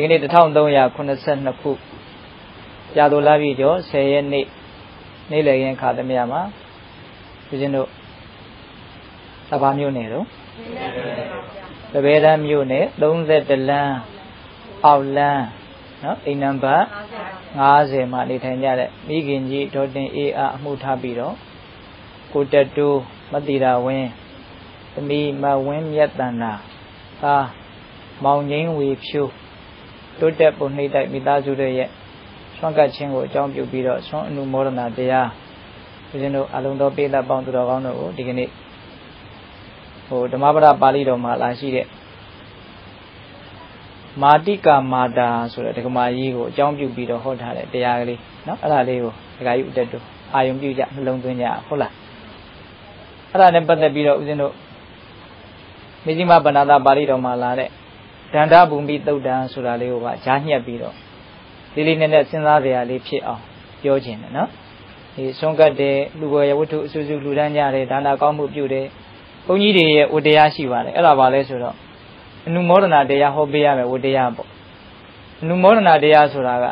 ဒီကနေ့1382ခုရာတော်လာပြီကျော်10ရက်နေ့နေ့လည်ရင်ခါသမယမှာဦးဇင်းတို့သဘာမျိုးနယ်တော့တပည့်တန်းမျိုးနယ်32လမ်းအောက်လမ်းနော်အိမ်နံပါတ်50မှာနေထိုင်ကြတဲ့မိခင်ကြီးဒေါ်တင်အေးအားအမှုထားပြီးတော့ကိုတက်တူမတိတာဝင်းသမီးမဝင်းမြတ်တန်နာသာမောင်ငိမ့်ဝေဖြိုး တိုးတက်ပုံနှိမ့်တိုက်မိသားစုတွေရဲ့ဆွမ်းကပ်ခြင်းကိုအကြောင်းပြုပြီးတော့ဆွမ်းအနုမောဒနာတရားဦးဇင်းတို့အလုံးတော်ပိဋကပေါင်းသူတော်ကောင်းတို့ကိုဒီကနေ့ဟိုဓမ္မပဒပါဠိတော်မှာလာရှိတဲ့မာတိကာမာတာဆိုတဲ့ဒကမာကြီးကိုအကြောင်းပြုပြီးတော့ဟောထားတဲ့တရားကလေးเนาะအဲ့ဒါလေးကိုဒကာကြီးဥတ္တတို့အာယုံပြုကြနှလုံးသွင်းကြဟုတ်လားအဲ့ဒါနဲ့ပတ်သက်ပြီးတော့ဦးဇင်းတို့မေဇိမဗန္ဒတာပါဠိတော်မှာလာတဲ့ ဒန္တဘူမိတုတ်တံဆိုတာလေးကိုကဂျားညှက်ပြီးတော့လေးလေးနက်နက်စဉ်းစားကြရလေးဖြစ်အောင်ပြောခြင်းတယ်နော်ဒီဆုံးကတ်တဲ့လူဝရဝတ္ထုအစုစုလူတန်းကြတယ်ဒါနာကောင်းမှုပြုတယ်ဘုန်းကြီးတွေရဲ့ဝတ္တရားရှိပါတယ်အဲ့ဒါပါလဲဆိုတော့အနုမောဒနာတရားဟောပေးရမယ်ဝတတရားပေါ့အနုမောဒနာတရားဆိုတာက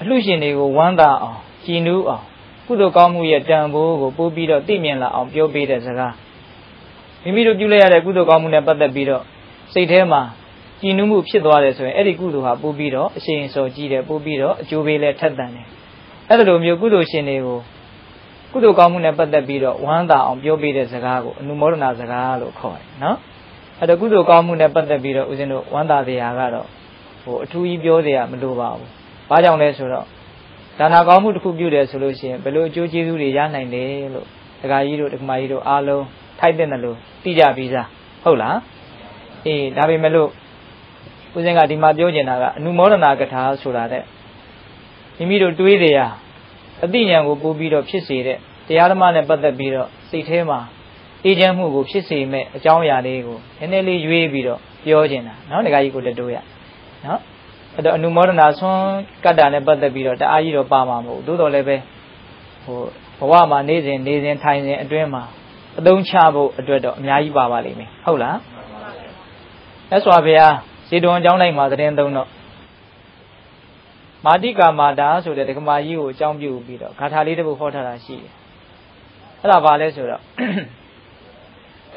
အလှရှင်တွေကိုဝမ်းသာအောင်ကြည်နူးအောင်ကုသိုလ်ကောင်းမှုရဲ့တန်ဖိုးကိုပို့ပြီးတော့သိမြင်လာအောင်ပြောပေးတဲ့စကားမိမိတို့ပြုလိုက်ရတဲ့ကုသိုလ်ကောင်းမှုနဲ့ပတ်သက်ပြီးတော့ စိတ်ထဲမှာကြည်နူးမှုဖြစ်သွားတယ်ဆိုရင်အဲ့ဒီကုသိုလ်ဟာပို့ပြီးတော့အရှိန်စော်ကြီးတယ်ပို့ပြီးတော့အကျိုးပေးလဲထက်သန်တယ်အဲ့လိုမျိုးကုသိုလ်ရှင်တွေကိုကုသိုလ်ကောင်းမှုနဲ့ပတ်သက်ပြီးတော့ဝမ်းသာအောင်ပြောပေးတဲ့စကားကိုအနုမောဒနာစကားလို့ခေါ်တယ်နော်အဲ့တော့ကုသိုလ်ကောင်းမှုနဲ့ပတ်သက်ပြီးတော့ဦးဇင်းတို့ဝမ်းသာတရားကတော့ဟိုအထူးကြီးပြောစရာမလိုပါဘူးဘာကြောင့်လဲဆိုတော့ဒါနာကောင်းမှုတစ်ခုပြုတယ်ဆိုလို့ရှိရင်ဘယ်လိုအကျိုးကျေးဇူးတွေရနိုင်လဲလို့ဒကာကြီးတို့ဒကမကြီးတို့အားလုံးထိုက်တဲ့တယ်လို့သိကြပြီးသားဟုတ်လား အေးဒါပေမဲ့လို့ဦးဇင်းကဒီမှာပြောချင်တာကအနုမောဒနာကထာဆိုတာတဲ့မိမိတို့တွေးတယ်ရအသိဉာဏ်ကိုပို့ပြီးတော့ဖြစ်စေတဲ့တရားဓမ္မနဲ့ပတ်သက်ပြီးတော့စိတ်ထဲမှာအေးချမ်းမှုကိုဖြစ်စေမဲ့အကြောင်းအရာလေးကိုနည်းနည်းလေးရွေးပြီးတော့ပြောချင်တာနော်ဒကာကြီးကိုလက်တိုးရနော်အဲ့တော့အနုမောဒနာဆွမ်းကတ္တာနဲ့ပတ်သက်ပြီးတော့တအားကြီးတော့ပါမှာမဟုတ်သို့တော်လည်းပဲဟိုဘဝမှာနေစဉ်နေစဉ်ထိုင်စဉ်အတွင်းမှာအသုံးချဖို့အတွက်တော့အများကြီးပါပါလိမ့်မယ်ဟုတ်လား မြတ်စွာဘုရားဇေတဝန်အကြောင်းတိုင်းမှာသတင်းသုံးတော့မာတိကာမာတာဆိုတဲ့ဒကမာကြီးကိုအကြောင်းပြုပြီးတော့ဂါထာလေးတစ်ပုဒ်ဟောထားတာရှိတယ်အဲ့ဒါဘာလဲဆိုတော့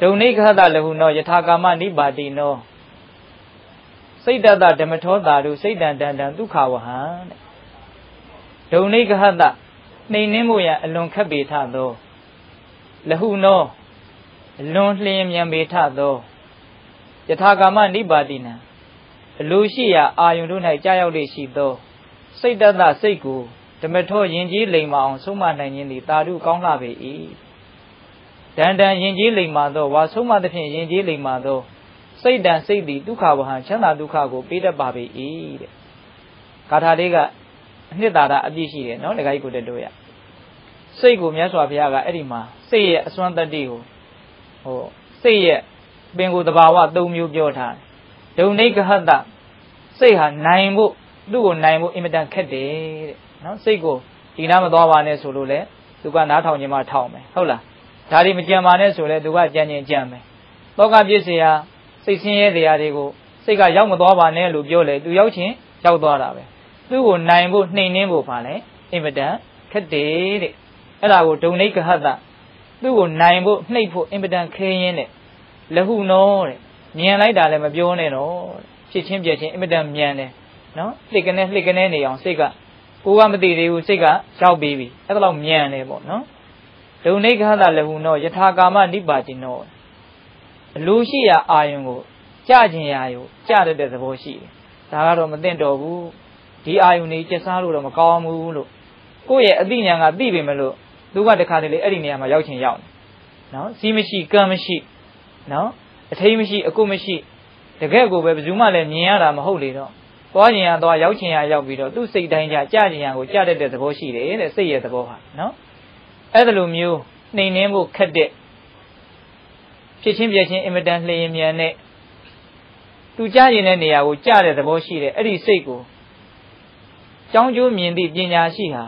ဒုံနိခသလဟုနောယထာကာမနိပါတိနောစိတ်တတဓမ္မထောတာတို့စိတ်တန်တန်တန်ဒုက္ခဝဟံတဲ့ဒုံနိခသနှိမ်နှင်းမှုရအလွန်ခက်ပေထသောလဟုနောအလွန်လျင်မြန်ပေထသော ယထာကာမနိပါတိနံအလိုရှိရာအာယုန်တို့၌ကြာရောက်လေရှိသော စိတ်တတစိတ်ကိုဓမ္မထောယင်ကြီးလိမ်မအောင်ဆုံးမနိုင်ခြင်းသည်တာဓုကောင်းလှပေ၏ဒန္တန်ယင်ကြီးလိမ်မာသောဝါဆုံးမသဖြင့်ယင်ကြီးလိမ်မာသောစိတ်တန်စိတ်သည်ဒုက္ခဝဟံချမ်းသာဒုက္ခကိုပေးတတ်ပါပေ၏တဲ့ဂါထာလေးကအနှစ်သာရအပြည့်ရှိတယ်နော်ဒကာကြီးကိုတက်တို့ရစိတ်ကိုမြတ်စွာဘုရားကအဲ့ဒီမှာစိတ်ရဲ့အစွမ်းတတ္တိကိုဟိုစိတ်ရဲ့ ပင်ကိုယ်တဘာဝ၃မျိုးပြောထားတယ်ဒုံနိကဟတစိတ်ဟာနိုင်ဖို့သူ့ကိုနိုင်ဖို့အင်မတန်ခက်တယ်တဲ့နော်စိတ်ကိုဒီနာမသွားပါနဲ့ဆိုလို့လေသူကနားထောင်ခြင်းမှထောင်မယ်ဟုတ်လားဒါတွေမကြံပါနဲ့ဆိုလဲသူကကြံ့ကျင်ကြံမယ်တောကပြည့်စရာစိတ်ဆင်းရဲတရားတွေကိုစိတ်ကရောက်မသွားပါနဲ့လို့ပြောလေသူရောက်ချင်းရောက်သွားတာပဲသူ့ကိုနိုင်ဖို့နှိမ်နှင်းဖို့ပါလေအင်မတန်ခက်တယ်တဲ့အဲ့ဒါကိုဒုံနိကဟတသူ့ကိုနိုင်ဖို့နှိပ်ဖို့အင်မတန်ခဲရင်းတဲ့ လဟုနောတဲ့မြန်လိုက်တာလည်းမပြောနဲ့တော့ဖြစ်ချင်းပြချင်းအင်မတန်မြန်တယ်နော်လှစ်ကနေလှစ်ကနေနေအောင်စိတ်ကကိုကမသိသေးဘူးစိတ်ကရောက်ပြီးပြီအဲ့ဒါတော့မြန်တယ်ပေါ့နော်ဒုံနိခသလဟုနောယထာကာမနိပါတိနောအလိုရှိရာအာယုံကိုကြခြင်းရာယုကြတတ်တဲ့သဘောရှိတယ်ဒါကတော့မသိတော့ဘူးဒီအာယုန်နေကျက်စားလို့တော့မကောင်းဘူးလို့ကိုယ့်ရဲ့အသိဉာဏ်ကသိပြီမလို့သူကတခါတလေအဲ့ဒီနေရာမှာရောက်ချင်ရောက်တယ်နော်စီးမရှိကံမရှိ နော်အထိမ်းမရှိအကုမရှိတကယ့်ကိုပဲဘယ်သူမှလည်းမြင်ရတာမဟုတ်လေတော့သွားခြင်းရသွားရောက်ခြင်းရရောက်ပြီးတော့သူ့စိတ်တိုင်းကြကြခြင်းရကိုကြတတ်တဲ့သဘောရှိတယ်တဲ့စိတ်ရဲ့သဘောဟာနော်အဲ့ဒါလိုမျိုးနှိမ်နှင်းဖို့ခက်တဲ့ဖြစ်ချင်းပြချင်းအင်မတန်လျင်မြန်တဲ့သူကြားရင်တဲ့နေရာကိုကြားတဲ့သဘောရှိတယ်အဲ့ဒီစိတ်ကိုကြောင်းကျိုးမြင်သည့်ပညာရှိဟာ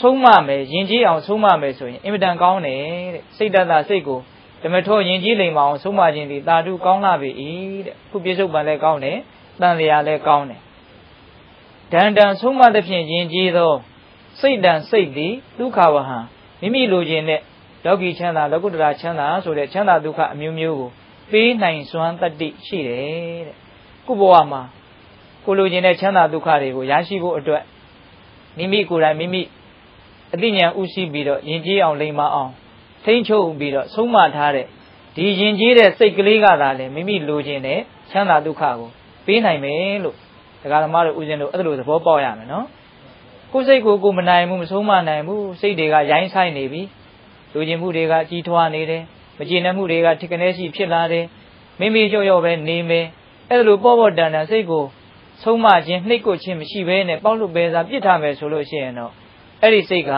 ဆုံးမမယ်ယဉ်ကျေးအောင်ဆုံးမမယ်ဆိုရင်အင်မတန်ကောင်းတယ်တဲ့စိတ်တတ်စိတ်ကို ဓမ္မထောယဉ်ကျေးလိမ္မာအောင်ဆုံးမခြင်းဒီတာဓုကောင်းလာပြီတဲ့ခုပြစ္ဆုတ်ပံလည်းကောင်းတယ်တန်လျာလည်းကောင်းတယ်ဒန္တံဆုံးမသဖြင့်ယဉ်ကျေးသော စိတ်တန်စိတ်သည်ဒုက္ခဝဟံမိမိလိုချင်တဲ့လောကီချမ်းသာလောကုတ္တရာချမ်းသာဆိုတဲ့ချမ်းသာဒုက္ခအမျိုးမျိုးကိုပေးနိုင်စွမ်းတတ္တိရှိတယ်တဲ့ခုဘဝမှာကိုလိုချင်တဲ့ချမ်းသာဒုက္ခတွေကိုရရှိဖို့အတွက်မိမိကိုယ်တိုင်မိမိအသိဉာဏ်ဥရှိပြီးတော့ယဉ်ကျေးအောင်လိမ္မာအောင် ထိန်းချုပ်ပြီးတော့ဆုံးမထားတဲ့ဒီယဉ်ကျေးတဲ့စိတ်ကလေးကသာလေမိမိလိုချင်တဲ့ချမ်းသာဒုက္ခကိုပေးနိုင်မယ်လို့ဒကာဓမ္မတို့ဦးဇင်းတို့အဲ့လိုသဘောပေါက်ရမယ်နော်ကိုယ်စိတ်ကိုကိုမနိုင်ဘူးမဆုံးမနိုင်ဘူးစိတ်တွေကရိုင်းဆိုင်နေပြီလူကျင်မှုတွေကကြီးထွားနေတယ်မကျေနပ်မှုတွေကထိကနေရှိဖြစ်လာတယ်မိမိကြောက်ရောက်ပဲနေမယ်အဲ့လိုပေါ့ပေါ့တန်တန်စိတ်ကိုဆုံးမခြင်းနှိတ်ကိုခြင်းမရှိဘဲနဲ့ပေါက်လို့ပဲစားပြစ်ထားမယ်ဆိုလို့ရှိရင်တော့အဲ့ဒီစိတ်က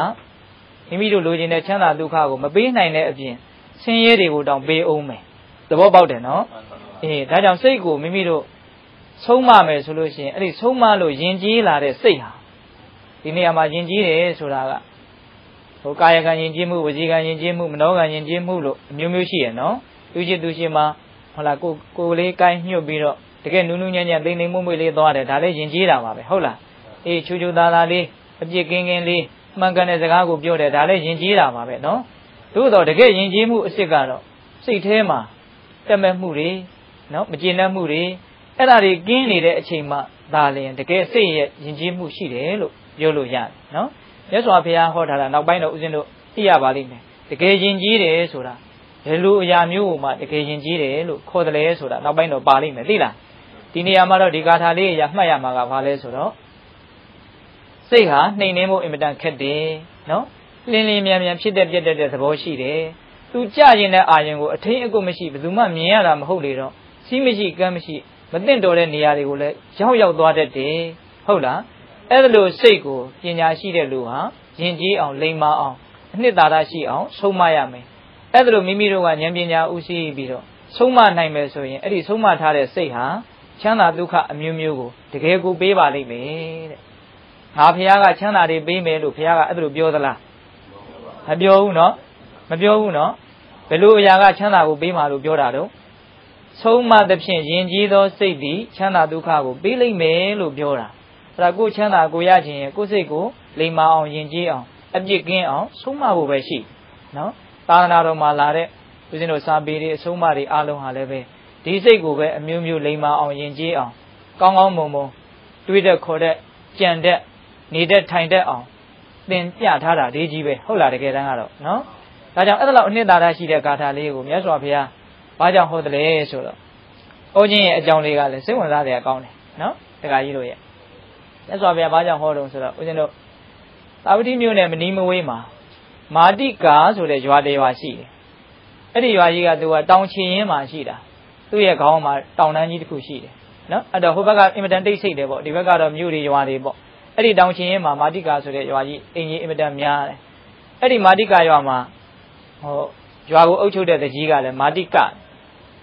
မိမိတို့လိုချင်တဲ့ချမ်းသာဒုက္ခကိုမပေးနိုင်တဲ့အပြင်ဆင်းရဲတွေကိုတောင်ပေးအောင်မယ်သဘောပေါက်တယ်နော်အေးဒါကြောင့်စိတ်ကိုမိမိတို့ဆုံးမမယ်ဆိုလို့ရှိရင်အဲ့ဒီဆုံးမလို့ယဉ်ကျေးလာတဲ့စိတ်ဟာဒီနေရာမှာယဉ်ကျေးတယ်ဆိုတာကဟိုကာယကံယဉ်ကျေးမှုဝစီကံယဉ်ကျေးမှုမနောကံယဉ်ကျေးမှုလို့အမျိုးမျိုးရှိရနော်သူချစ်သူရှင်မှာဟုတ်လားကိုကိုလေးကိုင်းညှုတ်ပြီးတော့တကယ်နူးနူးညံ့ညံ့သိမ့်သိမ့်မွေ့မွေ့လေးသွားတယ်ဒါလည်းယဉ်ကျေးတာပါပဲဟုတ်လားအေးချူချူသားသားလေးအပြစ်ကင်းကင်းလေး မှန်ကန်တဲ့စကားကိုပြောတယ်ဒါလည်းယဉ်ကျေးတာပါပဲနော်သို့တော့တကယ်ယဉ်ကျေးမှုအစ်စ်ကတော့စိတ်ထဲမှာတက်မဲ့မှုတွေနော်မကျေနပ်မှုတွေအဲ့ဒါတွေကင်းနေတဲ့အချိန်မှဒါလည်းတကယ်စိတ်ရဲ့ယဉ်ကျေးမှုရှိတယ်လို့ပြောလို့ရတယ်နော်မြတ်စွာဘုရားဟောထားတာနောက်ပိုင်းတော့ဦးဇင်းတို့သိရပါလိမ့်မယ်တကယ်ယဉ်ကျေးတယ်ဆိုတာဘယ်လိုအရာမျိုးကိုမှတကယ်ယဉ်ကျေးတယ်လို့ခေါ်တယ်လဲဆိုတာနောက်ပိုင်းတော့ပါလိမ့်မယ်သိလားဒီနေရာမှာတော့ဒီဂါထာလေးအရာမှတ်ရမှာကဘာလဲဆိုတော့ စိတ်ဟာနှိမ်နှင်းဖို့အင်မတန်ခက်တယ်နော်လင်းလင်းမြန်မြန်ဖြစ်တဲ့ပြတ်တဲ့သဘောရှိတယ်သူကြရင်တဲ့အာယုံကိုအထင်းအကုတ်မရှိဘယ်သူမှမြင်ရတာမဟုတ်လေတော့စီးမရှိကမ်းမရှိမသိမ့်တော်တဲ့နေရာတွေကိုလည်းရောက်ရောက်သွားတတ်တယ်ဟုတ်လားအဲ့ဒါလို့စိတ်ကိုပညာရှိတဲ့လူဟာယဉ်ကျေးအောင်လိမ္မာအောင်အနှစ်သာရရှိအောင်ဆုံးမရမယ်အဲ့ဒါလို့မိမိတို့ကဉာဏ်ပညာဥရှိပြီးတော့ဆုံးမနိုင်မယ်ဆိုရင်အဲ့ဒီဆုံးမထားတဲ့စိတ်ဟာချမ်းသာဒုက္ခအမျိုးမျိုးကိုတကယ်ကိုပေးပါလိမ့်မယ်တဲ့ ငါဖះကချမ်းသာတွေပေးမယ်လို့ဖះကအဲ့ဒါလိုပြောသလားမပြောဘူးနော်မပြောဘူးနော်ဘယ်လိုအရာကချမ်းသာကိုပေးမှာလို့ပြောတာတော့ဆုံးမသဖြင့်ယဉ်ကျေးသောစိတ်သည်ချမ်းသာဒုက္ခကိုပေးလိမ့်မယ်လို့ပြောတာအဲ့ဒါကိုချမ်းသာကိုရခြင်းရဲ့ကိုစိတ်ကိုလိမ္မာအောင်ယဉ်ကျေးအောင်အပြစ်ကင်းအောင်ဆုံးမဖို့ပဲရှိနော်သာသနာတော်မှာလာတဲ့ဦးဇင်းတို့စာပေတွေအဆုံးအမတွေအားလုံးဟာလည်းပဲဒီစိတ်ကိုပဲအမျိုးမျိုးလိမ္မာအောင်ယဉ်ကျေးအောင်ကောင်းကောင်းမွန်မွန်တွေးတဲ့ခေါ်တဲ့ကြံတဲ့ နေတဲ့ထိုင်တဲ့အောင်သင်ပြထားတာလေးကြီးပဲဟုတ်လားတကယ်တမ်းကတော့နော်ဒါကြောင့်အဲ့ဒါလောက်အနှစ်သာရရှိတဲ့ဂါထာလေးကိုမြတ်စွာဘုရားဘာကြောင့်ဟောတယ်လဲဆိုတော့ဩခြင်းရဲ့အကြောင်းလေးကလည်းစိတ်ဝင်စားစရာကောင်းတယ်နော်တခါကြီးတို့ရဲ့မြတ်စွာဘုရားဘာကြောင့်ဟောတော့ဆိုတော့ဦးဇင်းတို့သာဝတိမြို့နယ်မနီးမဝေးမှာမာတိကာဆိုတဲ့ရွာတရွာရှိတယ်အဲ့ဒီရွာကြီးကသူကတောင်ချင်ရင်းမှာရှိတာသူ့ရဲ့ခေါင်းမှာတောင်တန်းကြီးတစ်ခုရှိတယ်နော်အဲ့တော့ဟိုဘက်ကအင်မတန်တိတ်ဆိတ်တယ်ပေါ့ဒီဘက်ကတော့မြို့တွေရွာတွေပေါ့ အဲ့ဒီတောင်ချင်ရင်းမှာမာတိကာဆိုတဲ့ရွာကြီးအင်ကြီးအင်မတန်များတယ်အဲ့ဒီမာတိကာရွာမှာဟိုရွာကိုအုပ်ချုပ်တဲ့တကြီးကလည်းမာတိက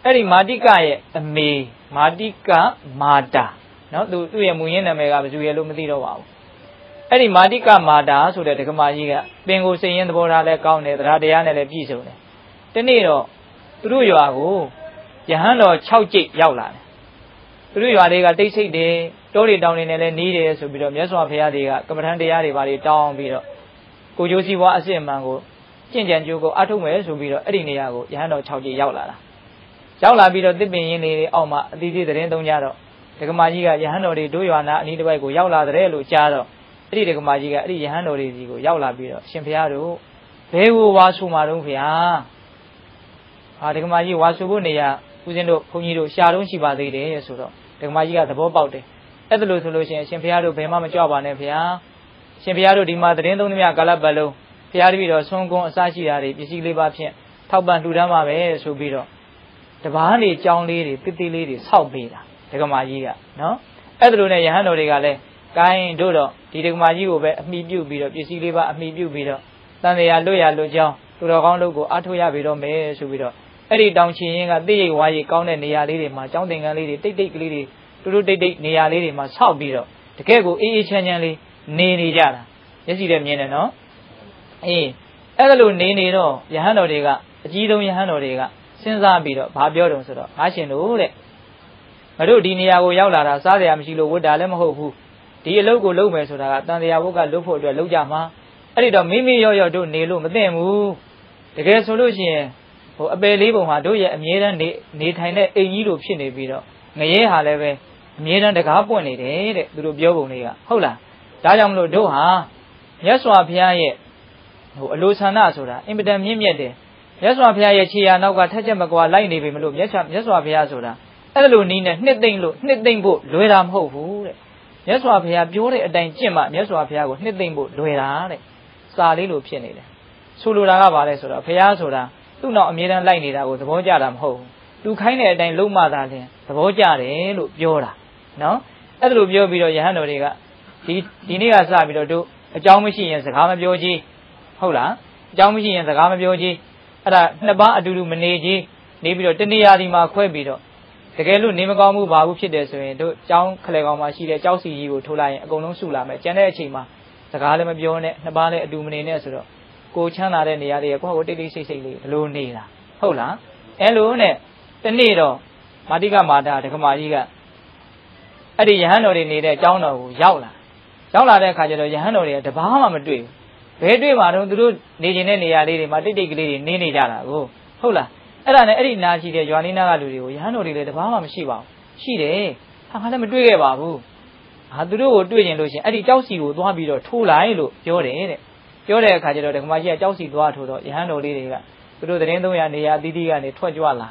အဲ့ဒီမာတိကရဲ့အမေမာတိကမာတာနော်သူသူ့ရဲ့မူရင်းနာမည်ကဘယ်သူရဲ့လို့မသိတော့ပါဘူးအဲ့ဒီမာတိကမာတာဆိုတဲ့ဒကမာကြီးကပင်ကိုစိတ်ရင်းသဘောထားလဲကောင်းတယ်တရားတရားနဲ့လည်းပြည့်စုံတယ်ဒီနေ့တော့သူတို့ရွာကိုယဟန်တော်6ကြိတ်ရောက်လာတယ်သူတို့ရွာတွေကတိတ်ဆိတ်တယ် တောတွေတောင်တွေနဲ့လည်းနီးတယ်ဆိုပြီးတော့မြတ်စွာဘုရားတွေကကမ္မထန်တရားတွေဘာတွေတောင်းပြီးတော့ကိုကျိုးစီးပွားအစစ်အမှန်ကိုကျင့်ကြံကြိုးကိုအထုတ်မယ်ဆိုပြီးတော့အဲ့ဒီနေရာကိုယဟန်တော်6ကြိတ်ရောက်လာတာရောက်လာပြီးတော့တစ်ပင်ရင်းလေးတွေအောက်မှာအသီးသီးသတင်းသုံးကြတော့ဒကမာကြီးကယဟန်တော်တွေတို့ရွာနာအနီးတစ်ပိုက်ကိုရောက်လာတဲ့လို့ကြားတော့အဲ့ဒီဒကမာကြီးကအဲ့ဒီယဟန်တော်တွေစီကိုရောက်လာပြီးတော့ရှင်ဘုရားတို့ဘဲကိုဝါဆူမှာတော့ဘုရားဟာဒကမာကြီးဝါဆူဖို့နေရာဦးဇင်းတို့ဘုန်းကြီးတို့ရှာတော့ရှိပါသေးတယ်ဆိုတော့ဒကမာကြီးကသဘောပေါက်တယ် အဲ့ဒါလို့ဆိုလို့ရှိရင်ရှင်ဘုရားတို့ဘယ်မှမကြွပါနဲ့ဘုရားရှင်ဘုရားတို့ဒီမှာသတင်းသုံးသမျှကာလပတ်လုံးဘုရားတပည့်တော်ဆွမ်းကွန်းအစရှိတာတွေပစ္စည်းလေးပါဖြင့်ထောက်ပံ့လှူဒန်းပါပဲဆိုပြီးတော့တပားနေကြောင်းလေးတွေတိတိလေးတွေဆောက်ပေးတာဒကမာကြီးကနော်အဲ့ဒါလိုနဲ့ယဟန်တော်တွေကလည်းကိုင်းတို့တော့ဒီဒကမာကြီးကိုပဲအမိပြုတ်ပြီးတော့ပစ္စည်းလေးပါအမိပြုတ်ပြီးတော့တန်တရားလွတ်ရလွတ်ကြောင်းသူတော်ကောင်းတို့ကိုအားထုတ်ရပြီတော့မယ်ဆိုပြီးတော့အဲ့ဒီတောင်ချင်ရင်ကသိရိတ်ဝါရီကောင်းတဲ့နေရာလေးတွေမှာကျောင်းသင်္ကန်းလေးတွေတိတ်တိတ်ကလေးတွေ တူတူတိတ်တိတ်နေရာလေးတွေမှာဆောက်ပြီးတော့တကယ်ကိုအေးအေးချမ်းချမ်းလေးနေနေကြတာမျက်စိနဲ့မြင်တယ်နော်အေးအဲ့ဒါလိုနေနေတော့ယဟန်တော်တွေကအကြီးဆုံးယဟန်တော်တွေကစဉ်းစားပြီးတော့ဘာပြောတုံဆိုတော့ငါရှင်တို့တဲ့ငါတို့ဒီနေရာကိုရောက်လာတာစားစရာမရှိလို့ဝတ်တာလည်းမဟုတ်ဘူးဒီအလုပ်ကိုလုပ်မယ်ဆိုတာကတန်တရားဘုတ်ကလုပ်ဖို့အတွက်လုပ်ကြမှာအဲ့ဒီတော့မိမိရော့ရော့တို့နေလို့မသိဘူးတကယ်ဆိုလို့ရှိရင်ဟိုအပယ်လေးပုံဟာတို့ရဲ့အမြဲတမ်းနေနေထိုင်တဲ့အိမ်ကြီးလိုဖြစ်နေပြီးတော့ငရဲဟာလည်းပဲ အမြဲတမ်းတကားပွင့်နေတယ်တဲ့သူတို့ပြောပုံလေးကဟုတ်လားဒါကြောင့်မလို့တို့ဟာမြတ်စွာဘုရားရဲ့ဟိုအလိုဆန္ဒဆိုတာအင်ပဒံမြင့်မြတ်တယ်မြတ်စွာဘုရားရဲ့ခြေရာနောက်ကထက်ချက်မကွာလိုက်နေပြီမလို့မြတ်စွာမြတ်စွာဘုရားဆိုတာအဲ့လိုနီးနဲ့နှစ်သိမ့်လို့နှစ်သိမ့်ဖို့လွယ်တာမဟုတ်ဘူးတဲ့မြတ်စွာဘုရားပြောတဲ့အတိုင်းကျင့်မှမြတ်စွာဘုရားကိုနှစ်သိမ့်ဖို့လွယ်တာတဲ့စာလေးလိုဖြစ်နေတယ်ဆိုလိုတာကဘာလဲဆိုတော့ဘုရားဆိုတာသူ့နောက်အမြဲတမ်းလိုက်နေတာကိုသဘောကျတာမဟုတ်ဘူးသူခိုင်းတဲ့အတိုင်းလုံးမသာလျှင်သဘောကျတယ်လို့ပြောတာ နော်အဲ့ဒါလိုပြောပြီးတော့ယဟန်တော်တွေကဒီဒီနေ့ကစပြီးတော့တို့အကြောင်းမရှိရင်စကားမပြောကြီးဟုတ်လားအကြောင်းမရှိရင်စကားမပြောကြီးအဲ့ဒါနှစ်ပါးအတူတူမနေကြီးနေပြီးတော့တဏှာဒီမှာခွဲပြီးတော့တကယ်လို့နေမကောင်းမှုဘာဘူးဖြစ်တယ်ဆိုရင်တို့အကြောင်းခလေကောင်မှာရှိတဲ့ကြောက်စီကြီးကိုထိုးလိုက်ရင်အကုန်လုံးစုလာမယ်ကျန်တဲ့အချိန်မှာစကားလည်းမပြောနဲ့နှစ်ပါးလည်းအတူမနေနဲ့ဆိုတော့ကိုချမ်းသာတဲ့နေရာတွေကကိုယ့်ကိုတိတ်တိတ်ဆိတ်ဆိတ်လေးဘလို့နေတာဟုတ်လားအဲလိုနဲ့တနေ့တော့မာတိကမာတာဒကမာကြီးက အဲ့ဒီယဟန်တော်တွေနေတဲ့အကြောင်းတော်ကိုရောက်လာရောက်လာတဲ့အခါကျတော့ယဟန်တော်တွေကတဘာမှမတွေ့ဘူးဘယ်တွေ့မှာတော့သူတို့နေကျင်တဲ့နေရာလေးတွေမှာတိတ်တိတ်ကလေးတွေနေနေကြတာကိုဟုတ်လားအဲ့ဒါနဲ့အဲ့ဒီနာရှိတဲ့ရွာလေးနာကလူတွေကိုယဟန်တော်တွေလည်းတဘာမှမရှိပါဘူးရှိတယ်ဟာငါလည်းမတွေ့ခဲ့ပါဘူးဟာသူတို့ကိုတွေ့ရင်လို့ရှိရင်အဲ့ဒီကြောက်စီကိုသွားပြီးတော့ထိုးလိုက်လို့ပြောတယ်တဲ့ပြောတဲ့အခါကျတော့ဒကမာကြီးကကြောက်စီသွားထိုးတော့ယဟန်တော်လေးတွေကသူတို့သတင်းသုံးရနေရာအသီးသီးကနေထွက်ကြွလာ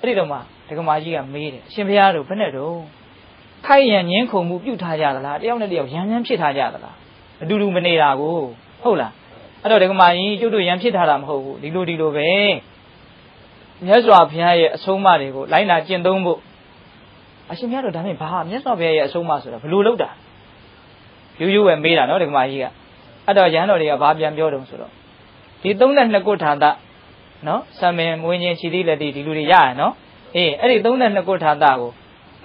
အဲ့ဒီတော့မှဒကမာကြီးကမေးတယ်အရှင်ဘုရားတို့ဘယ်နဲ့တော့ ခိုက်ရန်ငင်းခုံမှုပြုတ်ထားကြသလားတယောက်နဲ့တယောက်ရန်ရန်ဖြစ်ထားကြသလားအတူတူမနေတာကိုဟုတ်လားအဲ့တော့ဒကမာကြီးကျုပ်တို့ရန်ဖြစ်ထားတာမဟုတ်ဘူးဒီလိုဒီလိုပဲမြတ်စွာဘုရားရဲ့အဆုံးအမတွေကိုလိုက်နာကျင့်သုံးဖို့အရှင်ဘုရားတို့ဒါနဲ့ဘာမြတ်စွာဘုရားရဲ့အဆုံးအမဆိုတာဘယ်လိုလုပ်တာရိုးရိုးပဲမေးတာနော်ဒကမာကြီးကအဲ့တော့ရဟန်းတော်တွေကဘာပြန်ပြောတုံးဆိုတော့ဒီ32ကုဋ္ဌာတနော်ဆံမင်မွေးခြင်းခြေသေးလက်သေးဒီလူတွေရရနော်အေးအဲ့ဒီ32ကုဋ္ဌာတကို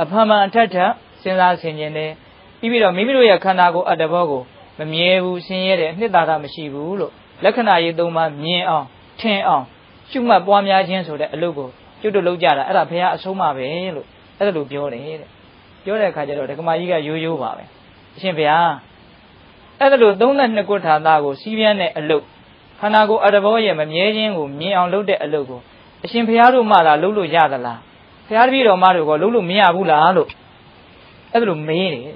အဖမှန်အထက်ထက် စဉ်းစားဆင်ခြင်တယ်ပြီးပြီးတော့မိမိတို့ရဲ့ခန္ဓာကိုယ်အတ္တဘောကိုမမြဲဘူးဆင်းရဲတယ်အနှစ်သာရမရှိဘူးလို့လက္ခဏာရေးသုံးပါမြင်အောင်ထင်အောင်ရှုမှတ်ပွားများခြင်းဆိုတဲ့အလုပ်ကိုကျွတ်တုလုပ်ကြတာအဲ့ဒါဘုရားအဆုံးမပဲလို့အဲ့ဒါလိုပြောတယ်တဲ့ပြောတဲ့အခါကျတော့ဒကမာကြီးကရိုးရိုးပါပဲအရှင်ဘုရားအဲ့ဒါလို32ခုထာသားကိုစီးပြန်းတဲ့အလုပ်ခန္ဓာကိုယ်အတဘောရဲ့မမြဲခြင်းကိုမြင်အောင်လုပ်တဲ့အလုပ်ကိုအရှင်ဘုရားတို့မှလာလုပ်လို့ရသလားဘုရားတပည့်တော်မတို့ကလုပ်လို့မရဘူးလားလို့ အဲ့ဒါလိုမေးတယ်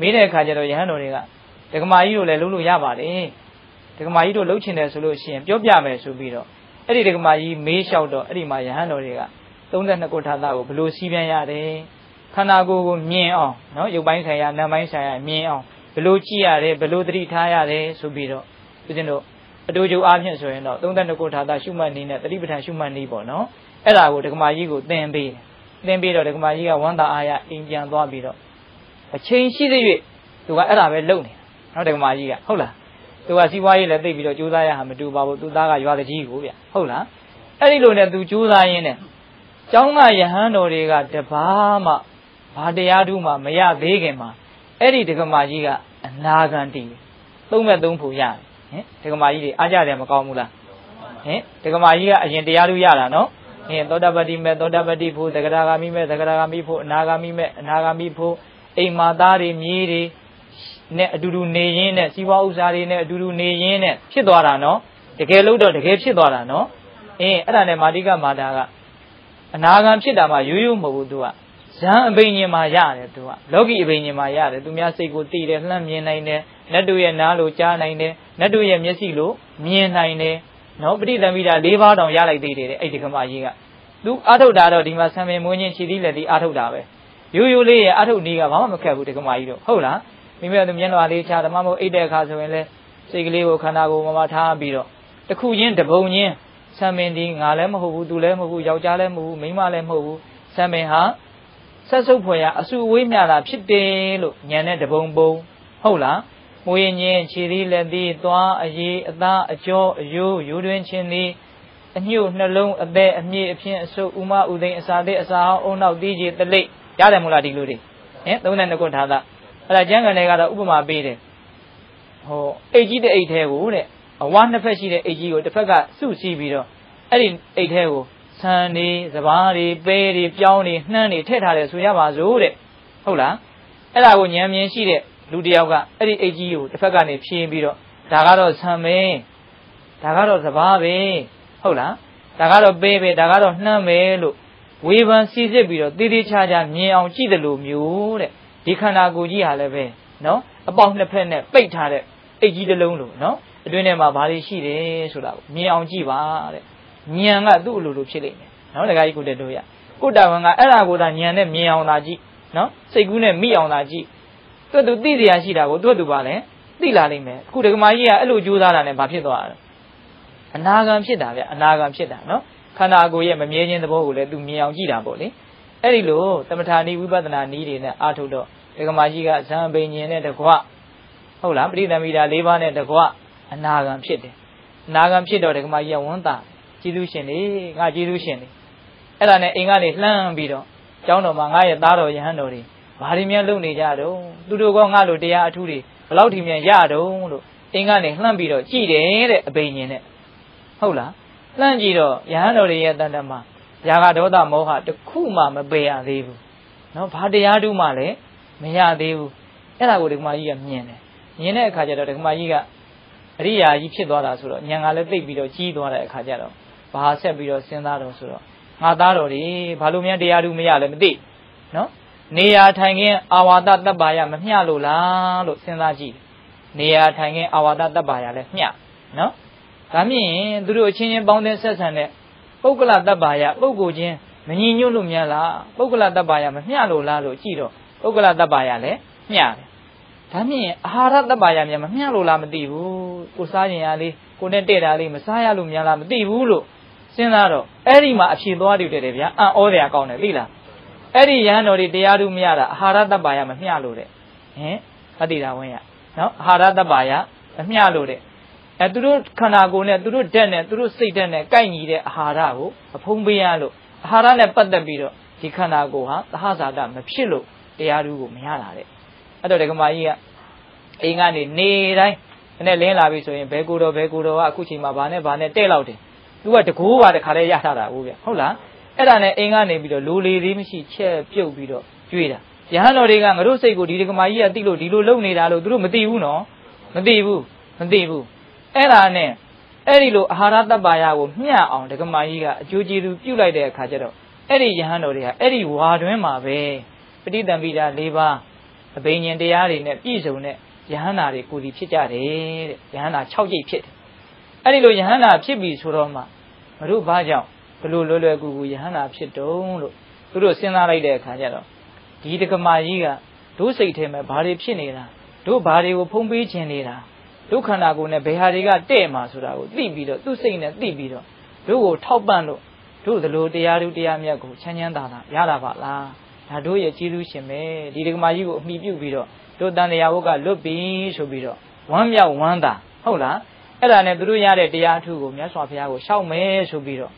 မေးတဲ့အခါကျတော့ယဟန်တော်တွေကဒကမာကြီးတို့လည်းလုပ်လို့ရပါတယ်ဒကမာကြီးတို့လှုပ်ချင်တယ်ဆိုလို့ရှိရင်ပြောပြမယ်ဆိုပြီးတော့အဲ့ဒီဒကမာကြီးမေးလျှောက်တော့အဲ့ဒီမှာယဟန်တော်တွေက32ခုထာသားကိုဘယ်လိုစီးပြန်းရတယ်ခန္ဓာကိုယ်ကိုမြင်အောင်နော်ရုပ်ပိုင်းဆိုင်ရာနာမ်ပိုင်းဆိုင်ရာမြင်အောင်ဘလို့ကြည့်ရတယ်ဘလို့သတိထားရတယ်ဆိုပြီးတော့ဦးဇင်းတို့အတူတူအားဖြင့်ဆိုရင်တော့32ခုထာတာရှုမှတ်နည်းနဲ့တတိပဋ္ဌာန်ရှုမှတ်နည်းပေါ့နော်အဲ့ဒါကိုဒကမာကြီးကိုသင်ပေးသင်ပေးတော့ဒကမာကြီးကဝမ်းသာအားရအိမ်ပြန်သွားပြီးတော့ အချိန်ရှိသေး၍သူကအဲ့ဒါပဲလုပ်နေတာနော်ဒကမာကြီးကဟုတ်လားသူကစီးပွားရေးလည်းသိပြီးတော့ကြိုးစားရဟာမတူပါဘူးသူသားကရွာတကြီးကိုဗျဟုတ်လားအဲ့ဒီလိုနဲ့သူကြိုးစားရင်းနဲ့ကျောင်းကယဟန်တော်တွေကတပါးမှဘာတရားဓုမှမရသေးခင်မှာအဲ့ဒီဒကမာကြီးကအနာဂန်တည်သုံးမဲ့သုံးဖို့ရတယ်ဟင်ဒကမာကြီးတွေအားကြတယ်မကောင်းဘူးလားဟင်ဒကမာကြီးကအရင်တရားဓုရတာနော်ဟင်သောတာပတိမဲ့သောတာပတိဖို့သကရာဂာမိမဲ့သကရာဂာမိဖို့အနာဂာမိမဲ့အနာဂာမိဖို့ အိမ်မာသားတွေမြေးတွေနဲ့အတူတူနေရင်းနဲ့စီးပွားဥစ္စာတွေနဲ့အတူတူနေရင်းနဲ့ဖြစ်သွားတာနော်တကယ်လို့တော့တကယ်ဖြစ်သွားတာနော်အင်းအဲ့ဒါနဲ့မာတိကမာတာကအနာဂံဖြစ်တာမှရိုးရိုးမဟုတ်ဘူးသူကဇံအဘိညာဉ်မှာရတယ်သူကလောကီအဘိညာဉ်မှာရတယ်သူများစိတ်ကိုသိတယ်လှမ်းမြင်နိုင်တယ်နတ်တို့ရဲ့နားလို့ကြားနိုင်တယ်နတ်တို့ရဲ့မျက်စိလို့မြင်နိုင်တယ်နော်ပဋိသမိတာ၄ပါးတောင်ရလိုက်သေးတယ်အဲ့ဒီကမကြီးကသူအာထုတ်တာတော့ဒီမှာဆံပင်မွေးချင်းခြေသီးလက်သီးအာထုတ်တာပဲ ရိုးရိုးလေးရဲ့အာထုတ်နည်းကဘာမှမခက်ဘူးဒီကမကြီးတော့ဟုတ်လားမိမိတို့မျက်နှာလေးချာဓမ္မမို့အိတ်တဲ့အခါဆိုရင်လေစိတ်ကလေးကိုခန္ဓာကိုယ်မှာမထားပြီးတော့တခုချင်းတပုံချင်းဆံပင်ဒီငါလည်းမဟုတ်ဘူးသူလည်းမဟုတ်ဘူးယောက်ျားလည်းမဟုတ်ဘူးမိန်းမလည်းမဟုတ်ဘူးဆံပင်ဟာဆက်စုပ်ဖွယ်ရအစုအဝေးမြတာဖြစ်တယ်လို့ညံတဲ့တပုံပုံဟုတ်လားမွေးညင်းခြေသီးလက်သီးသွားအရေးအသားအကျော်အယိုးယူတွင်ချင်းသည်အညှို့နှလုံးအသက်အမြင့်အဖြစ်အဆုပ်ဥမဥသိမ်းအစာသေးအစာဟောင်းအုံနောက်တီးကြီးတလိပ် ရတယ်မို့လားဒီလိုတွေဟင်32ခုထားတာအဲ့ဒါကျမ်းဂန်တွေကတော့ဥပမာပေးတယ်ဟိုအိတ်ကြီးတဲ့အိတ်ထဲကိုတဲ့အဝါနှစ်ဖက်ရှိတဲ့အိတ်ကြီးကိုတစ်ဖက်ကစုစည်းပြီးတော့အဲ့ဒီအိတ်ထဲကိုဆန်တွေစပားတွေပဲတွေပြောင်းတွေနှမ်းတွေထည့်ထားတယ်ဆိုရပါစို့တဲ့ဟုတ်လားအဲ့ဒါကိုဉာဏ်မြင်ရှိတဲ့လူတယောက်ကအဲ့ဒီအိတ်ကြီးကိုတစ်ဖက်ကနေဖြင်းပြီးတော့ဒါကတော့ဆံမင်းဒါကတော့စဘာပဲဟုတ်လားဒါကတော့ပေးပဲဒါကတော့နှမ်းမယ်လို့ ဝေဖန်စီစစ်ပြီးတော့တည်တည်ချာချာမြင်အောင်ကြည့်တယ်လို့မျိုးတဲ့ဒီခန္ဓာကိုယ်ကြီးဟာလည်းပဲနော်အပေါက်နှစ်ဖက်နဲ့ပိတ်ထားတဲ့အိတ်ကြီးတစ်လုံးလို့နော်အတွင်းထဲမှာဘာတွေရှိတယ်ဆိုတာကိုမြင်အောင်ကြည့်ပါတဲ့ဉာဏ်ကသူ့အလိုလိုဖြစ်လိမ့်မယ်နော်တခါကြီးကိုတက်တို့ရကိုတာဝန်ကအဲ့ဒါကိုသာဉာဏ်နဲ့မြင်အောင်သာကြည့်နော်စိတ်ကူးနဲ့မိအောင်သာကြည့်သူ့သူသိစရာရှိတာကိုသူ့သူပါလဲသိလာလိမ့်မယ်အခုဒကမာကြီးကအဲ့လိုကြိုးစားတာနဲ့ဘာဖြစ်သွားလဲအနာဂံဖြစ်တာဗျအနာဂံဖြစ်တာနော် ခန္ဓာကိုယ်ရဲ့မမြဲခြင်းသဘောကိုလည်းသူမြင်အောင်ကြည့်တာပေါ့လေအဲ့ဒီလိုသမထာနီးဝိပဿနာနီးတွေနဲ့အာထုတ်တော့ဒကမာကြီးကဇံပိညင်နဲ့တကွဟုတ်လားပရိသမီတာ၄ပါးနဲ့တကွအနာဂံဖြစ်တယ်အနာဂံဖြစ်တော့ဒကမာကြီးကဝန်တာကျေးဇူးရှင်လေငါကျေးဇူးရှင်လေအဲ့ဒါနဲ့အိမ်ကနေလှမ်းပြီးတော့ကျောင်းတော်မှာငါရဲ့သားတော်ယဟန်တော်တွေဘာတွေများလုပ်နေကြတော့သူတို့ကငါလိုတရားအထူးတွေဘလောက်ထိမြန်ရတော့လို့အင်းကနေလှမ်းပြီးတော့ကြည်တယ်တဲ့အဘိညာဉ်နဲ့ဟုတ်လား လှမ်းကြည့်တော့ယဟန်တော်တွေရဲ့တန်တမှာယာဂဒေါသမောဟတခုမှမပယ်ရသေးဘူးနော်ဘာတရားတူးမှလည်းမရသေးဘူးအဲ့ဒါကိုဒကမာကြီးကမြင်တယ်မြင်တဲ့အခါကျတော့ဒကမာကြီးကအရိယာကြီးဖြစ်သွားတာဆိုတော့ညံကလည်းသိပ်ပြီးတော့ကြီးသွားတဲ့အခါကျတော့ဘာဆက်ပြီးတော့စဉ်းစားတော့ဆိုတော့ငါသားတော်တွေဘာလို့များတရားတူးမရလဲမသိနော်နေရာထိုင်ခင်းအာဝါဒတပ်ပါရမမျှလို့လားလို့စဉ်းစားကြည့်နေရာထိုင်ခင်းအာဝါဒတပ်ပါရလည်းမျှနော် ဒါမြင်ရင်သူတို့အချင်းချင်းပေါင်းတဲ့ဆက်ဆံတဲ့ပုဂ္ဂလတပ်ပါရပုဂ္ဂိုလ်ချင်းမညီညွတ်လို့များလားပုဂ္ဂလတပ်ပါရမမျှလို့လားလို့ကြည့်တော့ပုဂ္ဂလတပ်ပါရလည်းမျှတယ်ဒါမြင်အာဟာရတပ်ပါရများမမျှလို့လားမသိဘူးကိုစားရင်ရလေးကိုနဲ့တဲ့တာလေးမစားရလို့များလားမသိဘူးလို့စဉ်းစားတော့အဲ့ဒီမှာအဖြေသွားတွေ့တယ်ဗျာအံ့ဩတယ်ကောင်းတယ်သိလားအဲ့ဒီရဟန်းတော်တွေတရားဓုမရတာအာဟာရတ္တပါယမမျှလို့တဲ့ဟင်အတိတာဝင်ရနော်အာဟာရတ္တပါယမမျှလို့တဲ့ အဲသူတို့ခန္ဓာကိုယ်နဲ့သူတို့ဓာတ်နဲ့သူတို့စိတ်ဓာတ်နဲ့ကိုက်ညီတဲ့အာဟာရကိုအဖုံးပေးရလို့အာဟာရနဲ့ပတ်သက်ပြီးတော့ဒီခန္ဓာကိုယ်ဟာသဟဇာတမဖြစ်လို့တရားဓုကိုမရတာတဲ့အဲ့တော့ဒကမာကြီးကအိမ်ကနေနေတိုင်းနဲ့လင်းလာပြီဆိုရင်ဘဲကိုတော်ဘဲကိုတော်ကအခုချိန်မှာဘာနဲ့ဘာနဲ့တဲ့လောက်တယ်သူကတကိုးပါတခါတည်းရထားတာဟုတ်ဗျဟုတ်လားအဲ့ဒါနဲ့အိမ်ကနေပြီးတော့လိုလေသေးမရှိချက်ပြုတ်ပြီးတော့ကြွေးတာယဟန်တော်တွေကငါတို့စိတ်ကိုဒီဒကမာကြီးကတိလို့ဒီလိုလုံနေတာလို့သူတို့မသိဘူးနော်မသိဘူးမသိဘူး အဲ့ဒါနဲ့အဲ့ဒီလိုအာဟာရတ္တပါယကိုမျှအောင်ဒကမာကြီးကအကျိုးကျေးဇူးပြုလိုက်တဲ့အခါကျတော့အဲ့ဒီယဟန်တော်တွေကအဲ့ဒီဝါတွင်းမှာပဲပဋိသင်္ပိတာ၄ပါးအဘိညာဉ်တရားတွေနဲ့ပြည့်စုံတဲ့ယဟန္တာတွေကိုယ်စီဖြစ်ကြတယ်တဲ့ယဟန္တာ6ကြိတ်ဖြစ်တယ်အဲ့ဒီလိုယဟန္တာဖြစ်ပြီဆိုတော့မှမတို့ဘာကြောင့်ဘလို့လွယ်လွယ်ကူကူယဟန္တာဖြစ်တုံးလို့သူတို့စဉ်းစားလိုက်တဲ့အခါကျတော့ဒီတက္ကမကြီးကတို့စိတ်ထဲမှာဘာတွေဖြစ်နေတာတို့ဘာတွေကိုဖုံးပေးခြင်းနေတာ ဒုက္ခန္တာကိုနဲ့ဘယ်ဟာတွေကတဲ့မှာဆိုတာကိုသိပြီးတော့သူ့စိတ်နဲ့သိပြီးတော့တို့ကိုထောက်ပံ့လို့တို့သလိုတရားဓုတရားမြတ်ကိုချမ်းချမ်းသာသာရတာပါလားဒါတို့ရဲ့ကျေးဇူးရှင်ပဲဒီဒကမာကြီးကိုအမိပြုပြီးတော့တို့တန်တရားဝုတ်ကလွတ်ပြီဆိုပြီးတော့ဝမ်းမြောက်ဝမ်းသာဟုတ်လားအဲ့ဒါနဲ့သူတို့ရတဲ့တရားအထုကိုမြတ်စွာဘုရားကိုရှောက်မယ်ဆိုပြီးတော့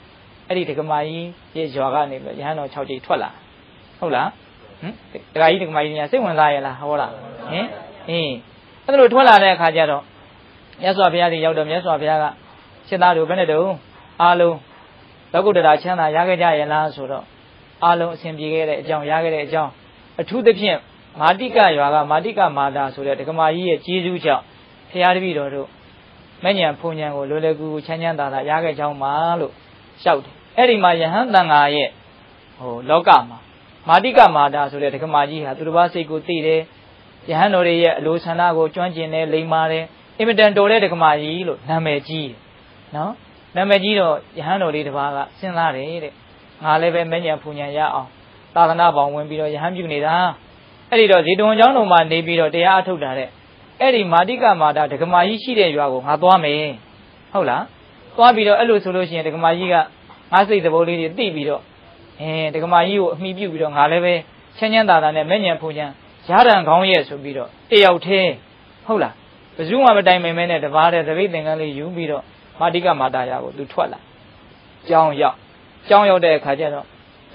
အဲ့ဒီဒကမာကြီးရဲ့ရွာကနေပြီးရဟန်းတော်6ကြိမ်ထွက်လာဟုတ်လားဟမ်ဒကာကြီးဒကမာကြီးညာစိတ်ဝင်စားရလားဟောလားဟင်အင်းအဲ့ဒါလိုထွက်လာတဲ့အခါကျတော့ မြတ်စွာဘုရားကြီးရောက်တော့မြတ်စွာဘုရားကရှင်သားတို့ဘယ်နဲ့တုံးအားလုံးလောကုတ္တရာချမ်းသာရခဲ့ကြရဲ့လားဆိုတော့အားလုံးအစဉ်ပြေခဲ့တဲ့အကြောင်းရခဲ့တဲ့အကြောင်းအထူးသဖြင့်မာတိကရွာကမာတိကမာတာဆိုတဲ့ဒကမာကြီးရဲ့ကြီးစုကြောင့်ဖရာတပည့်တော်တို့မညံဖုန်ညံကိုလွယ်လွယ်ကူကူချမ်းချမ်းသာသာရခဲ့ကြောင်းပါလို့လျှောက်တယ်အဲ့ဒီမှာယဟန်တန်ဃာရဲ့ဟိုလောကမှာမာတိကမာတာဆိုတဲ့ဒကမာကြီးဟာသူတစ်ပါးစိတ်ကိုသိတယ်ယဟန်တော်ရဲ့အလိုဆန္ဒကိုကျွမ်းကျင်တယ်လိမ္မာတယ် အင်မတန်တော်တဲ့ဒကမာကြီးလို့နာမည်ကြီးတယ်နော်နာမည်ကြီးတော့ယဟန်တော်လေးတစ်ပါးကစဉ်းစားတယ်တဲ့ငါလည်းပဲမညံဖုန်ညံရအောင်သာသနာပေါင်းဝင်ပြီးတော့ယဟန်ပြုနေတာအဲ့ဒီတော့ဇေတဝန်ကျောင်းတော်မှာနေပြီးတော့တရားအထုတ်တာတဲ့အဲ့ဒီမာတိကမာတာဒကမာကြီးရှိတဲ့ရွာကိုငါသွားမယ်ဟုတ်လားသွားပြီးတော့အဲ့လိုဆိုလို့ရှိရင်ဒကမာကြီးကငါစိတ်သဘောလေးတွေသိပြီးတော့အဲဒကမာကြီးကိုအမိပြုပြီးတော့ငါလည်းပဲချမ်းချမ်းသာသာနဲ့မဲ့ညံဖူညံရဟန်ခေါင်းရဲ့ဆိုပြီးတော့တယောက်တည်းဟုတ်လား ဘယ်သူမှမတိုင်ပင်မဲနဲ့တပါးတဲ့သပိတ်သင်္ကန်းလေးယူပြီးတော့မာတိကမာတာယာကိုသူထွက်လာကြောင်းရောက်ကြောင်းရောက်တဲ့အခါကျတော့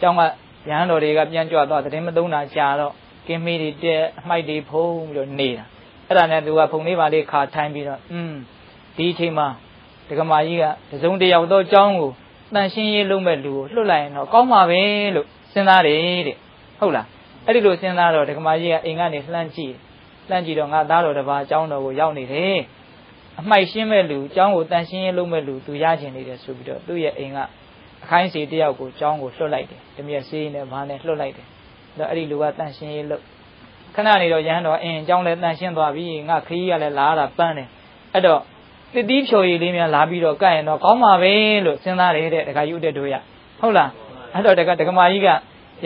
ကြောင်းကရဟန်းတော်တွေကပြန်ကြွသွားသတင်းမသုံးတာကြာတော့ကင်းမေးတွေတဲ့အမိုက်တွေဖုံးပြီးတော့နေတာအဲ့ဒါနဲ့သူကဖုန်လေးပါလေးခါထိုင်းပြီးတော့อืมဒီအချိန်မှာဒကမာကြီးကတစုံတယောက်တော့အကြောင်းကိုတန်ရှင်းရေးလုံးမဲ့လူကိုလွတ်လိုက်ရင်တော့ကောင်းမှာပဲလို့စဉ်းစားတယ်တဲ့ဟုတ်လားအဲ့ဒီလိုစဉ်းစားတော့ဒကမာကြီးကအိမ်ကနေလှမ်းကြည့် လှမ်းကြည့်တော့ငါသားတော်တစ်ပါးအကြောင်းတော်ကိုရောက်နေတယ်အမိုက်ရှင်းမဲ့လူအကြောင်းကိုတန်ရှင်းရေးလုံးမဲ့လူသူရကျင်နေတယ်ဆိုပြီးတော့သူ့ရဲ့အိမ်ကအခိုင်းစီတယောက်ကိုအကြောင်းကိုလွှတ်လိုက်တယ်တမျက်စေးနဲ့ဘာနဲ့လွှတ်လိုက်တယ်အဲ့တော့အဲ့ဒီလူကတန်ရှင်းရေးလုပ်ခဏနေတော့ရဟန်းတော်အင်းအကြောင်းလည်းတန်ရှင်းသွားပြီငါခရီးကလည်းလာတာပန်းတယ်အဲ့တော့တတိဖြော်ရည်လေးများလာပြီးတော့ကဲ့ရင်တော့ကောင်းပါပဲလို့စဉ်းစားတယ်တဲ့ဒကာယူတဲ့တို့ရဟုတ်လားအဲ့တော့ဒကာဒကမာကြီးကယ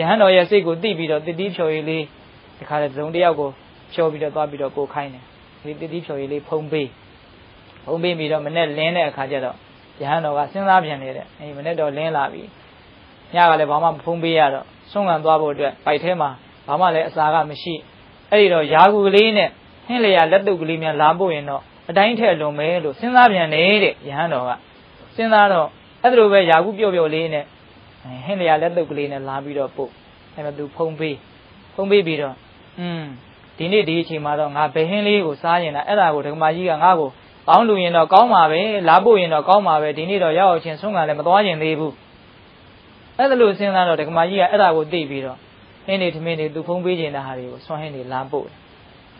ဟန်တော်ရဲ့စိတ်ကိုသိပြီးတော့တတိဖြော်ရည်လေးဒီခါတဲ့ဇုံတယောက်ကို ဖြော်ပြီးတော့သွားပြီးတော့ကိုခိုင်းတယ်ဒီတတိဖြော်ရည်လေးဖုံးပေးဖုံးပေးပြီးတော့မနဲ့လင်းတဲ့အခါကျတော့ယဟန်တော်ကစဉ်းစားပြန်နေတဲ့အေးမနဲ့တော့လင်းလာပြီညကလည်းဘာမှမဖုံးပေးရတော့ဆုံးခံသွားဖို့အတွက်ပိုက်ထဲမှာဘာမှလည်းအစာကမရှိအဲ့ဒီတော့ယာကူကလေးနဲ့ဟင်းလျာလက်တုပ်ကလေးများလာဖို့ရင်တော့အတိုင်းထက်လွန်မယ်လို့စဉ်းစားပြန်နေတဲ့ယဟန်တော်ကစဉ်းစားတော့အဲ့ဒါလိုပဲယာကုပြော့ပြော့လေးနဲ့ဟင်းလျာလက်တုပ်ကလေးနဲ့လာပြီးတော့ပို့အဲ့တော့သူဖုံးပေးဖုံးပေးပြီးတော့อืม ဒီနေ့ဒီအချိန်မှာတော့ငါဘယ်ဟင်းလေးကိုစားရင်လားအဲ့ဒါကိုဒကမာကြီးကငါ့ကိုကောင်းလူရင်တော့ကောင်းပါပဲလာဖို့ရင်တော့ကောင်းပါပဲဒီနေ့တော့ရောက်အောင်ချင်းဆုံးကလည်းမသွားရင်သေးဘူးအဲ့ဒါလို့စဉ်းစားတော့ဒကမာကြီးကအဲ့ဒါကိုသိပြီးတော့ဟင်းနေထမင်းနေသူဖုံးပေးခြင်းတဲ့ဟာတွေကိုဆွမ်းဟင်းနေလာပို့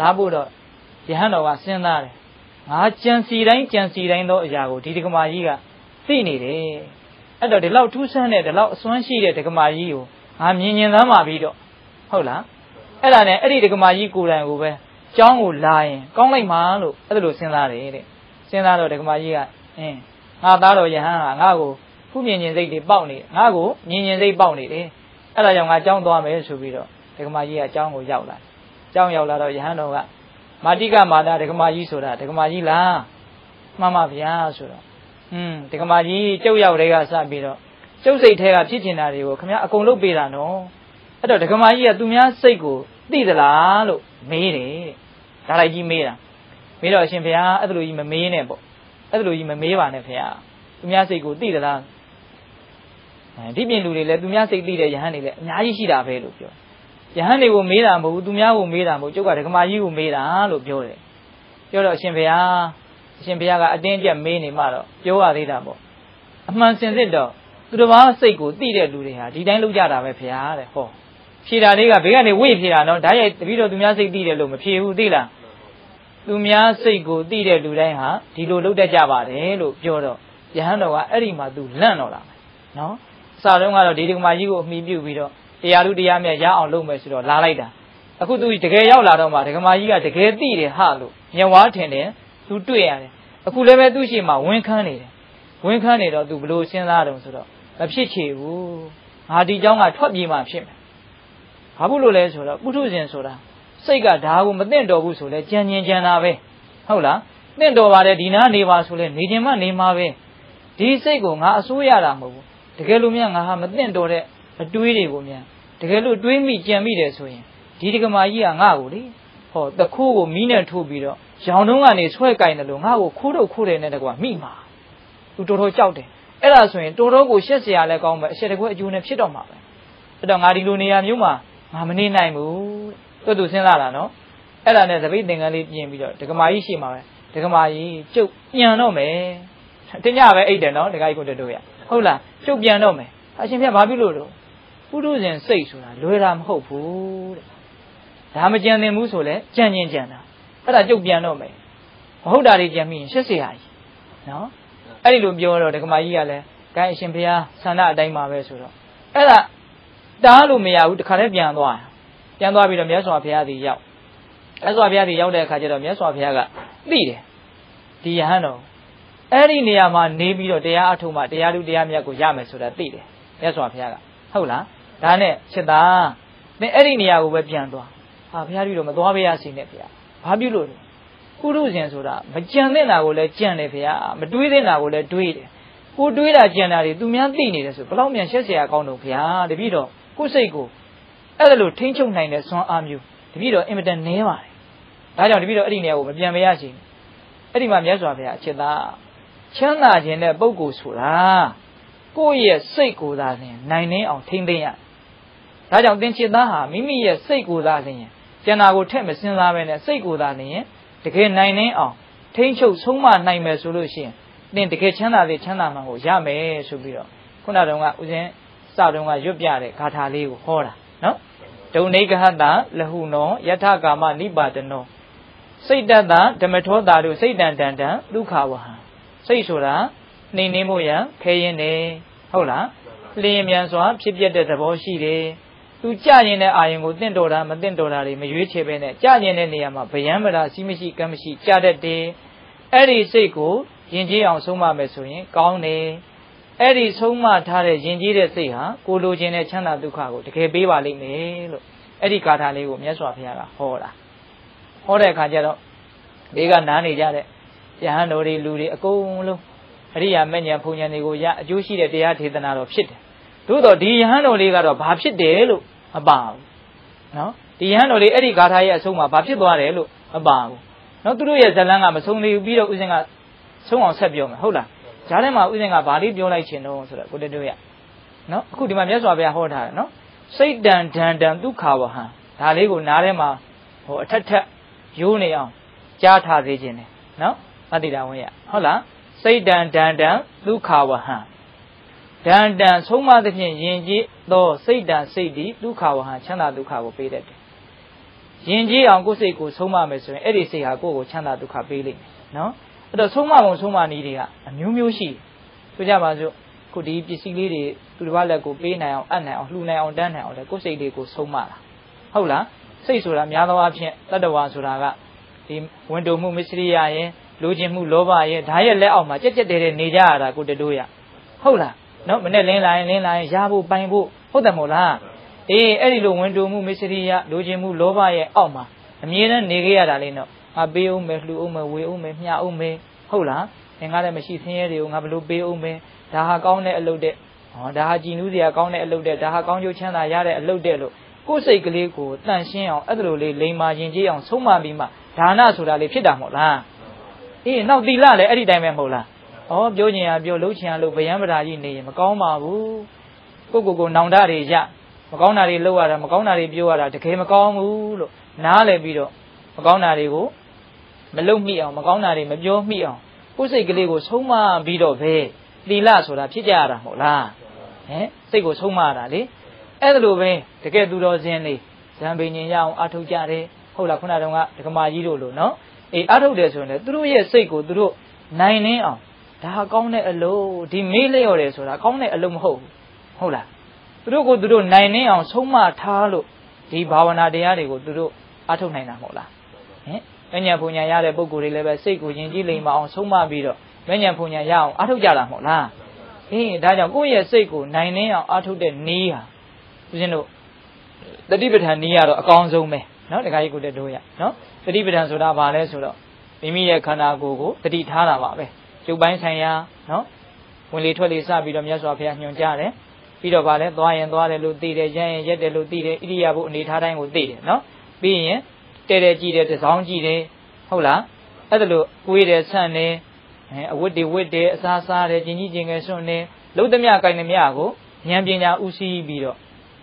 လာပို့တော့ယဟန်တော်ကစဉ်းစားတယ်ငါကြံစီတိုင်းကြံစီတိုင်းသောအရာကိုဒီဒကမာကြီးကသိနေတယ်အဲ့တော့ဒီလောက်ထူးဆန်းတဲ့ဒီလောက်အစွမ်းရှိတဲ့ဒကမာကြီးကိုငါမြင်မြင်သမ်းပါပြီးတော့ဟုတ်လား အဲ့ဒါနဲ့အဲ့ဒီဒကမာကြီးကိုယ်တိုင်ကိုပဲကျောင်းကိုလာရင်ကောင်းလိုက်မှာလို့အဲ့ဒါလိုစဉ်းစားတယ်တဲ့စဉ်းစားတော့ဒကမာကြီးကအင်းငါသားတော်ယဟန်ဟာငါ့ကိုခုမြင်မြင်စိတ်တွေပေါက်နေငါ့ကိုမြင်မြင်စိတ်ပေါက်နေတယ်အဲ့ဒါကြောင့်ငါကျောင်းသွားမယ်ဆိုပြီးတော့ဒကမာကြီးကကျောင်းကိုရောက်လာကျောင်းရောက်လာတော့ယဟန်တော်ကမာတိကမာတာဒကမာကြီးဆိုတာဒကမာကြီးလားမှန်ပါဗျာဆိုတော့อืมဒကမာကြီးကျုပ်ရောက်တဲ့ကစပြီးတော့ကျုပ်စိတ်ထဲကဖြစ်ချင်တာတွေကိုခင်ဗျာအကုန်လုပ်ပေးတာနော် အဲ့တော့ဒကမာကြီးကသူများစိတ်ကိုသိသလားလို့မေးတယ်တဲ့ဒါလိုက်ကြီးမေးတာမေးတော့အရှင်ဘုရားအဲ့လိုကြီးမမေးနဲ့ပေါ့အဲ့လိုကြီးမမေးပါနဲ့ဘုရားသူများစိတ်ကိုသိသလားဒီပြင်လူတွေလည်းသူများစိတ်သိတဲ့ယဟန်တွေလည်းအများကြီးရှိတာပဲလို့ပြောယဟန်တွေကိုမေးတာမဟုတ်ဘူးသူများကိုမေးတာမဟုတ်ကျုပ်ကဒကမာကြီးကိုမေးတာလို့ပြောတယ်ပြောတော့အရှင်ဘုရားအရှင်ဘုရားကအတင်းကျပ်မေးနေမှတော့ပြောရသေးတာပေါ့အမှန်စင်စစ်တော့သူတစ်ပါးစိတ်ကိုသိတဲ့လူတွေဟာဒီတိုင်းလုပ်ကြတာပဲဘုရားတဲ့ဟော ဖြေတာလေးကဘေးကနေဝိဖြေတာနော်ဓာတ်ရိုက်တပည့်တော်သူများစိတ်သိတယ်လို့မဖြေဘူးသိလားသူများစိတ်ကိုသိတဲ့လူတိုင်းဟာဒီလိုလုပ်တတ်ကြပါတယ်လို့ပြောတော့ယဟန်တော်ကအဲ့ဒီမှာသူလန့်တော့လာမယ်နော်အစတုန်းကတော့ဒီဒကမာကြီးကိုအမိပြုပြီးတော့တရားလူတရားမြတ်ရအောင်လုပ်မယ်ဆိုတော့လာလိုက်တာအခုသူတကယ်ရောက်လာတော့မှဒကမာကြီးကတကယ်သိတယ်ဟာလို့ညဝါထင်တယ်သူတွေ့ရတယ်အခုလည်းပဲသူ့ရှိမှဝင်းခန်းနေတယ်ဝင်းခန်းနေတော့သူဘလို့စဉ်းစားတော့ဆိုတော့မဖြစ်ချေဘူးငါဒီเจ้าကထွက်ပြေးမှဖြစ်မယ် ဘာဖြစ်လို့လဲဆိုတော့ပုထုဇဉ်ဆိုတာစိတ်ကဒါကိုမသိတော့ဘူးဆိုလဲကြံကြင်ကြံတာပဲဟုတ်လားသိတော့ပါတယ်ဒီနာနေပါဆိုလဲနေခြင်းမနေမှာပဲဒီစိတ်ကိုငါအစိုးရတာမဟုတ်ဘူးတကယ်လို့များငါဟာမသိတော့တဲ့အတွေးတွေကိုများတကယ်လို့တွေးမိကြံမိတယ်ဆိုရင်ဒီဒကမာကြီးကငါ့ကိုလေဟောတခိုးကိုမီးနဲ့ထိုးပြီးတော့ရောင်တုံးကနေဆွဲကင်တယ်လို့ငါ့ကိုခိုးတော့ခိုးတယ်နဲ့တကွာမိမှာသူတော်တော်ကြောက်တယ်အဲ့ဒါဆိုရင်တော်တော်ကိုရှက်စရာလည်းကောင်းပဲအရှက်တကွဲအကျိုးနဲ့ဖြစ်တော့မှာပဲအဲ့တော့ငါဒီလိုနေရာမျိုးမှာ ငါမနေနိုင်ဘူးတူတူစဉ်းစားတာနော်အဲ့ဒါနဲ့သပိတ်သင်္ကန်းလေးပြင်ပြီးတော့ဒကမာကြီးရှိမှာပဲဒကမာကြီးကျုပ်ညံတော့မယ်တင်ကြပဲအိတ်တယ်နော်ဒကာကြီးကိုတို့ရဟုတ်လားကျုပ်ပြန်တော့မယ်အရှင်ပြဘာပြုလို့တော့ပုထုဇဉ်စိတ်ဆိုတာလွယ်တာမဟုတ်ဘူးတဲ့ဒါမကြံသင်ဘူးဆိုလဲကြံကျင်ကြံတာအဲ့ဒါကျုပ်ပြန်တော့မယ်မဟုတ်တာတွေပြန်ပြီးရင်ရှက်စရာကြီးနော်အဲ့ဒီလိုပြောတော့ဒကမာကြီးကလည်းဂိုင်းအရှင်ဘုရားဆန္ဒအတိုင်းပါပဲဆိုတော့အဲ့ဒါ တားလို့မရဘူးတခါတည်းပြန်သွားပြန်သွားပြီးတော့မြတ်စွာဘုရားဒီရောက်မြတ်စွာဘုရားဒီရောက်တဲ့အခါကျတော့မြတ်စွာဘုရားကသိတယ်ဒီယဟန်တော်အဲ့ဒီနေရာမှာနေပြီးတော့တရားအထုံးမှတရားလူတရားမြတ်ကိုရမယ်ဆိုတာသိတယ်မြတ်စွာဘုရားကဟုတ်လားဒါနဲ့ချက်သားသင်အဲ့ဒီနေရာကိုပဲပြန်သွားဟာဘုရားကြီးတော့မသွားပါရစေနဲ့ဘုရားဘာပြုလို့လဲကုရုဇဉ်ဆိုတာမကြံတဲ့နာကိုလည်းကြံတယ်ဘုရားမတွေးတဲ့နာကိုလည်းတွေးတယ်ကိုတွေးတာကြံတာတွေသူများသိနေတယ်ဆိုဘလောက်မြန်ရှက်เสียကောင်းတော့ဘုရားတပည့်တော် ကိုယ်စိတ်ကိုအဲ့ဒါလို့ထိမ့်ချုပ်နိုင်တဲ့စွမ်းအားမျိုးတပည့်တော်အင်မတန်နည်းပါတယ်ဒါကြောင့်တပည့်တော်အဲ့ဒီနေရာကိုမပြန်မရရှိဘူးအဲ့ဒီမှာမြတ်စွာဘုရားအချက်သားချမ်းသာခြင်းတဲ့ပုဂ္ဂိုလ်ဆိုတာကိုယ့်ရဲ့စိတ်ကိုယ်သာလျှင်နိုင်နှင်းအောင်ထိမ့်သိမ့်ရဒါကြောင့်သင်္ချစ်သားဟာမိမိရဲ့စိတ်ကိုယ်သာလျှင်ကျန်တာကိုထက်မစင်စားပဲနဲ့စိတ်ကိုယ်သာလျှင်တကယ်နိုင်နှင်းအောင်ထိမ့်ချုပ်ဆုံးမနိုင်မယ်ဆိုလို့ရှိရင်သင်တကယ်ချမ်းသာတဲ့ချမ်းသာမှန်ကိုရမယ်ဆိုပြီးတော့ခုနတုန်းကဥစဉ် စတုန်းကရွတ်ပြတဲ့ဂါထာလေးကိုဟောတာနော်ဒုံနေကဟတလဟုနောယထကာမနိပါတနောစိတ်တတဓမ္မထောတာတို့စိတ်တန်တန်တန်ဒုက္ခဝဟံစိတ်ဆိုတာနှိမ်နှင်းဖို့ရန်ခဲရင်နေဟုတ်လားလျင်မြန်စွာဖြစ်ပျက်တဲ့သဘောရှိတယ်သူကြရင်တဲ့အာယုံကိုတင့်တော်တာမတင့်တော်တာတွေမရွေးချယ်ပဲနဲ့ကြရင်တဲ့နေရာမှာဗျံမရာစီးမရှိကမ်းမရှိကြတတ်တယ်အဲ့ဒီစိတ်ကိုယဉ်ကျေးအောင်ဆုံးမမယ်ဆိုရင် ကောင်းတယ် အဲ့ဒီဆုံးမထားတဲ့ယဉ်ကျေးတဲ့စိတ်ဟာကိုလိုချင်တဲ့ချမ်းသာဒုက္ခကိုတကယ်ပေးပါလိမ့်မယ်လို့အဲ့ဒီဂါထာလေးကိုမြတ်စွာဘုရားကဟောတာဟောတဲ့အခါကျတော့ဘေးကနားနေကြတဲ့ယဟန်တော်တွေလူတွေအကုန်လုံးအရိယာမဉ္ဇဉ်ဘုံဉဏ်တွေကိုရအကျိုးရှိတဲ့တရားဒေသနာတော်ဖြစ်တယ်သို့တော့ဒီယဟန်တော်လေးကတော့ဘာဖြစ်တယ်လို့မပါဘူးနော်ဒီယဟန်တော်လေးအဲ့ဒီဂါထာရဲ့အဆုံးမှာဘာဖြစ်သွားတယ်လို့မပါဘူးနော်သူတို့ရဲ့ဇလန်းကမဆုံးသေးဘူးပြီးတော့ဥစဉ်ကဆုံးအောင်ဆက်ပြောမယ်ဟုတ်လား ဂျားထဲမှာဥစဉ်ကဘာလေးပြောလိုက်ခြင်းတော့ဆိုတော့ကိုတတို့ရနော်အခုဒီမှာမြတ်စွာဘုရားဟောထားတယ်နော်စိတ်တန်ဒန်တန်ဒုက္ခဝဟံဒါလေးကိုနားထဲမှာဟိုအထက်ထက်ရိုးနေအောင်ကြားထားသေးခြင်းတယ်နော်သတိတာဝင်ရဟုတ်လားစိတ်တန်ဒန်တန်ဒုက္ခဝဟံဒန်တန်ဆုံးမသဖြင့်ယင်ကြီးသောစိတ်တန်စိတ်ဒီဒုက္ခဝဟံချမ်းသာဒုက္ခကိုပေးတတ်တယ်ယင်ကြီးအောင်ကိုယ်စိတ်ကိုဆုံးမမယ်ဆိုရင်အဲ့ဒီစိတ်ဟာကိုယ့်ကိုချမ်းသာဒုက္ခပေးလိမ့်မယ်နော် အဲ့တော့ဆုံးမပုံဆုံးမနည်းတွေကအမျိုးမျိုးရှိဆိုကြပါစို့ခုဒီပစ္စည်းလေးတွေသူတစ်ပါးလက်ကိုပေးနိုင်အောင်အပ်နိုင်အောင်လှူနိုင်အောင်တန်းနိုင်အောင်လဲကိုယ်စိတ်လေးကိုဆုံးမတာဟုတ်လားစိတ်ဆိုတာများသောအားဖြင့်တတ္တဝါဆိုတာကဒီဝန်တုံမှုမစ္စရိယရဲ့လိုချင်မှုလောဘရဲ့ဒါရဲ့လက်အောက်မှာကြက်ကြက်တဲတဲနေကြရတာကိုတတို့ရဟုတ်လားနော်မနဲ့လင်းလာရင်လင်းလာရင်ရဖို့ပိုင်ဖို့ဟုတ်တယ်မို့လားအေးအဲ့ဒီလိုဝန်တုံမှုမစ္စရိယလိုချင်မှုလောဘရဲ့အောက်မှာအမြဲတမ်းနေခဲ့ရတာလေးနော် ငါပေးအောင်မယ်လှူအောင်မယ်ဝေအောင်မယ်မျှအောင်မယ်ဟုတ်လားငါလည်းမရှိဆင်းရဲတွေကိုငါဘယ်လိုပေးအောင်မယ်ဒါဟာကောင်းတဲ့အလုပ်တဲ့ဟောဒါဟာကြည်နူးစရာကောင်းတဲ့အလုပ်တဲ့ဒါဟာကောင်းကျိုးချမ်းသာရတဲ့အလုပ်တဲ့လို့ကိုယ်စိတ်ကလေးကိုတန့်ရှင်းအောင်အဲ့လိုလေးလိမ္မာရင်ကြီးအောင်ဆုံးမပြီးမှဒါနဆိုတာလေးဖြစ်တာမဟုတ်လားအေးနောက်သီလလည်းအဲ့ဒီတိုင်းပဲမဟုတ်လားဩပြောချင်ရပြောလှုပ်ချင်ရလို့ဗျံပဓာကြီးနေရင်မကောင်းပါဘူးကိုကိုကိုနောင်တတွေရမကောင်းတာတွေလုပ်ရတာမကောင်းတာတွေပြောရတာတကယ်မကောင်းဘူးလို့နားလည်ပြီးတော့မကောင်းတာတွေကို မလုပ်မိအောင်မကောင်းတာတွေမပြောမိအောင်ကိုယ်စိတ်ကလေးကိုဆုံးမပြီးတော့ပဲသီလဆိုတာဖြစ်ကြရတာမဟုတ်လားဟမ်စိတ်ကိုဆုံးမရတာလေအဲ့ဒါလိုပဲတကယ်သူတော်စင်းလေးဇံပင်ញင်ရအောင်အထုတ်ကြတယ်ဟုတ်လားခုနတုန်းကဒကမာကြီးတို့လို့နော်အေးအထုတ်တယ်ဆိုရင်လေသူတို့ရဲ့စိတ်ကိုသူတို့နိုင်နှင်းအောင်ဒါဟာကောင်းတဲ့အလုပ်ဒီမေးလျော်တယ်ဆိုတာကောင်းတဲ့အလုပ်မဟုတ်ဘူးဟုတ်လားသူတို့ကိုသူတို့နိုင်နှင်းအောင်ဆုံးမထားလို့ဒီဘာဝနာတရားတွေကိုသူတို့အထုတ်နိုင်တာမဟုတ်လားဟင် မဉ္ဇဉ်ပူညာရတဲ့ပုံကိုယ်တွေလည်းပဲစိတ်ကိုယဉ်ကျေးလိမ္မာအောင်ဆုံးမပြီးတော့မဉ္ဇဉ်ပူညာရအောင်အထုတ်ကြတာမဟုတ်လားအေးဒါကြောင့်ကိုယ့်ရဲ့စိတ်ကိုနိုင်နှင်းအောင်အထုတ်တဲ့နည်းဟာဦးဇင်းတို့တတိပဋ္ဌာန်နည်းကတော့အကောင်းဆုံးပဲနော်တခါကြီးကိုတက်တို့ရနော်တတိပဋ္ဌာန်ဆိုတာဘာလဲဆိုတော့မိမိရဲ့ခန္ဓာကိုယ်ကိုတတိထားတာပါပဲကျုပ်ပိုင်းဆိုင်ရာနော်ဝင်လေထွက်လေစပြီးတော့မြတ်စွာဘုရားညွှန်ကြားတယ်ပြီးတော့ဗာလဲသွားရင်သွားတယ်လို့သိတယ်ရရင်ရက်တယ်လို့သိတယ်ဣရိယာပုအနေထားတိုင်းကိုသိတယ်နော်ပြီးရင် တဲတဲကြည့်တယ်တစောင်းကြည့်တယ်ဟုတ်လားအဲ့ဒါလို့ကိုယ်တယ်ဆန့်တယ်အဝတ်တွေဝတ်တယ်အစားစားတယ်ကျင်ကြီးကျင်ငယ်စွန့်တယ်လုံးသမျှကိုင်သမျှကိုဉာဏ်ပညာဥစည်းပြီးတော့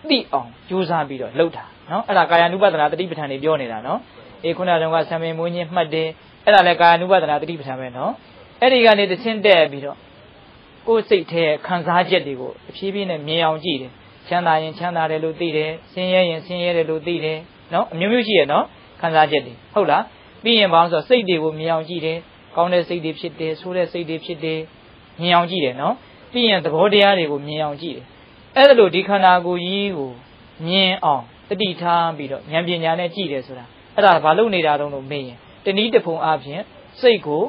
သိအောင်ကြိုးစားပြီးတော့လှုပ်တာနော်အဲ့ဒါကာယ ानु ပဒနာတတိပဋ္ဌာန်တွေပြောနေတာနော်အေးခုနတုန်းကဆံပင်မွေးခြင်းမှတ်တယ်အဲ့ဒါလည်းကာယ ानु ပဒနာတတိပဋ္ဌာန်ပဲနော်အဲ့ဒီကနေတချင်းတက်ပြီးတော့ကိုယ်စိတ်ထဲခံစားချက်တွေကိုအဖြည်းဖြည်းနဲ့မြင်အောင်ကြည့်တယ်ချမ်းသာရင်ချမ်းသာတယ်လို့သိတယ်ဆင်းရဲရင်ဆင်းရဲတယ်လို့သိတယ်နော်အမျိုးမျိုးရှိရနော် ခံစားချက်တွေဟုတ်လားပြီးရင်ဘာလို့ဆိုစိတ်တွေကိုမြင်အောင်ကြည့်တယ်ကောင်းတဲ့စိတ်တွေဖြစ်တယ်ဆိုးတဲ့စိတ်တွေဖြစ်တယ်မြင်အောင်ကြည့်တယ်နော်ပြီးရင်သဘောတရားတွေကိုမြင်အောင်ကြည့်တယ်အဲ့ဒါလို့ဒီခန္ဓာကိုယ်ကြီးကိုမြင်အောင်တတိထားပြီးတော့ဉာဏ်ပညာနဲ့ကြည့်တယ်ဆိုတာအဲ့ဒါဘာလို့နေတာတုံးလို့မေးရင်တနည်းတစ်ဖုံအပြင်စိတ်ကို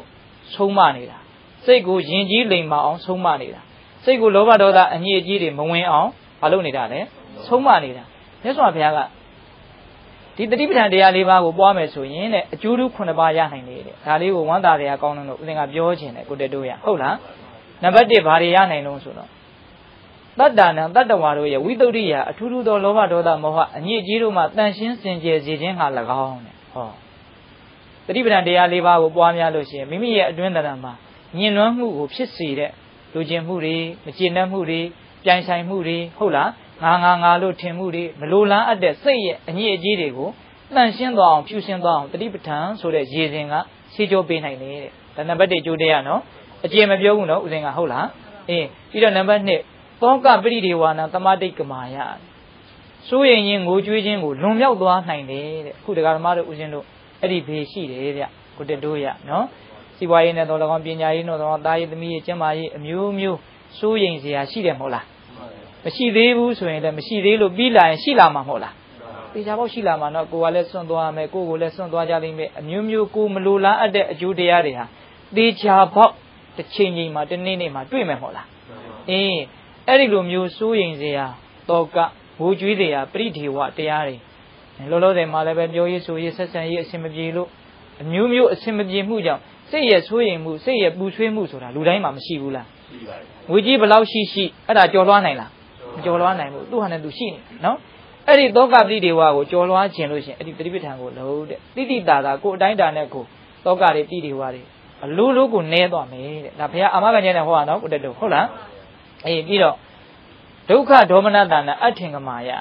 ဆုံးမနေတာစိတ်ကိုယဉ်ကျေးလိမ်မာအောင်ဆုံးမနေတာစိတ်ကိုလောဘဒေါသအညစ်အကြေးတွေမဝင်အောင်ဘာလုပ်နေတာလဲဆုံးမနေတာမြတ်စွာဘုရားက ဒီတတိပဋ္ဌာန်တရား၄ပါးကိုပွားမယ်ဆိုရင်တဲ့အကျိုးတူ9ပါးရနိုင်တယ်တဲ့ဒါလေးကိုဝမ်းသာတရားကောင်းလို့ဦးဇင်ကပြောခြင်းတယ်ကိုတက်တို့ရဟုတ်လားနံပါတ်1ဘာတွေရနိုင်လို့ဆိုတော့တတ္တနံတတ္တဝါတို့ရဲ့ဝိသုဒ္ဓိယအထူးထူးသောလောဘဒေါသမောဟအညစ်အကြေးတို့မှတန်ရှင်းစင်ကြယ်စေခြင်းဟာ၎င်းတဲ့ဟောတတိပဒံတရား၄ပါးကိုပွားများလို့ရှိရင်မိမိရဲ့အတွင်းတရံမှာညင်နွမ်းမှုကိုဖြစ်စေတဲ့လူကျင်မှုတွေမကျေနပ်မှုတွေပြိုင်ဆိုင်မှုတွေဟုတ်လား ငါငါငါလို့ထင်မှုတွေမလိုလားအပ်တဲ့စိတ်ရဲ့အညစ်အကြေးတွေကိုတန်ရှင်းသွားအောင်ဖြူရှင်းသွားအောင်တတိပဋ္ဌာန်ဆိုတဲ့ရေစဉ်ကရှင်းကြိုးပေးနိုင်တယ်တဲ့ဒါနံပါတ်1ကြိုးတရားနော်အကျေမပြောဘူးနော်ဦးဇင်ကဟုတ်လားအေးပြီးတော့နံပါတ်2သောကပရိဒေဝနာတမတိတ်ကမာယစိုးရင်ရင်ငိုကြွေးခြင်းကိုလွန်မြောက်သွားနိုင်တယ်တဲ့အခုတရားဓမ္မတို့ဦးဇင်းတို့အဲ့ဒီဘေးရှိတယ်ဗျကိုတက်တို့ရနော်စီပွားရေးနဲ့တော့၎င်းပညာရေးနဲ့တော့တာရေးသမီးရေးကျန်းမာရေးအမျိုးမျိုးစိုးရင်စရာရှိတယ်မဟုတ်လား မရှိသေးဘူးဆိုရင်လည်းမရှိသေးလို့ပြီးလာရင်ရှိလာမှာမဟုတ်လားတေချာပေါက်ရှိလာမှာတော့ကိုကလည်းစွန့်သွားမယ်ကိုကိုလည်းစွန့်သွားကြလိမ့်မယ်အမျိုးမျိုးကိုမလိုလားအပ်တဲ့အကျိုးတရားတွေဟာတေချာပေါက်တစ်ချိန်ချိန်မှာတစ်နေ့နေ့မှာတွေ့မယ်မဟုတ်လားအေးအဲ့ဒီလိုမျိုးစိုးရင်စရာတောကဘိုးကျွေးစရာပရိဒေဝတရားတွေလောလောဆယ်မှာလည်းပဲပြောရေးဆိုရေးဆက်ဆံရေးအဆင်မပြေလို့အမျိုးမျိုးအဆင်မပြေမှုကြောင့်စိတ်ရဲ့ဆိုးရင်မှုစိတ်ရဲ့ပူဆွေးမှုဆိုတာလူတိုင်းမှာမရှိဘူးလားရှိပါတယ်ငွေကြီးဘယ်လောက်ရှိရှိအဲ့ဒါကြော်လွှားနိုင်လားမ ကြော်လွှားနိုင်ဘူးသူ့ဟာနဲ့သူရှိနေနော်အဲ့ဒီသောကပရိဒေဝကိုကြော်လွှားခြင်းလို့ရှိရင်အဲ့ဒီတတိပဋ္ဌာန်ကိုလုံးတဲ့တိတိတာတာကိုအတိုင်းတာနဲ့ကိုသောကတွေပရိဒေဝတွေအလိုလိုကိုနဲသွားမယ်တဲ့ဒါဘုရားအာမခံခြင်းနဲ့ဟောတာနော်ကိုတက်တော့ဟုတ်လားအေးပြီးတော့ဒုက္ခဒေါမနတနာအထင်ကမာယ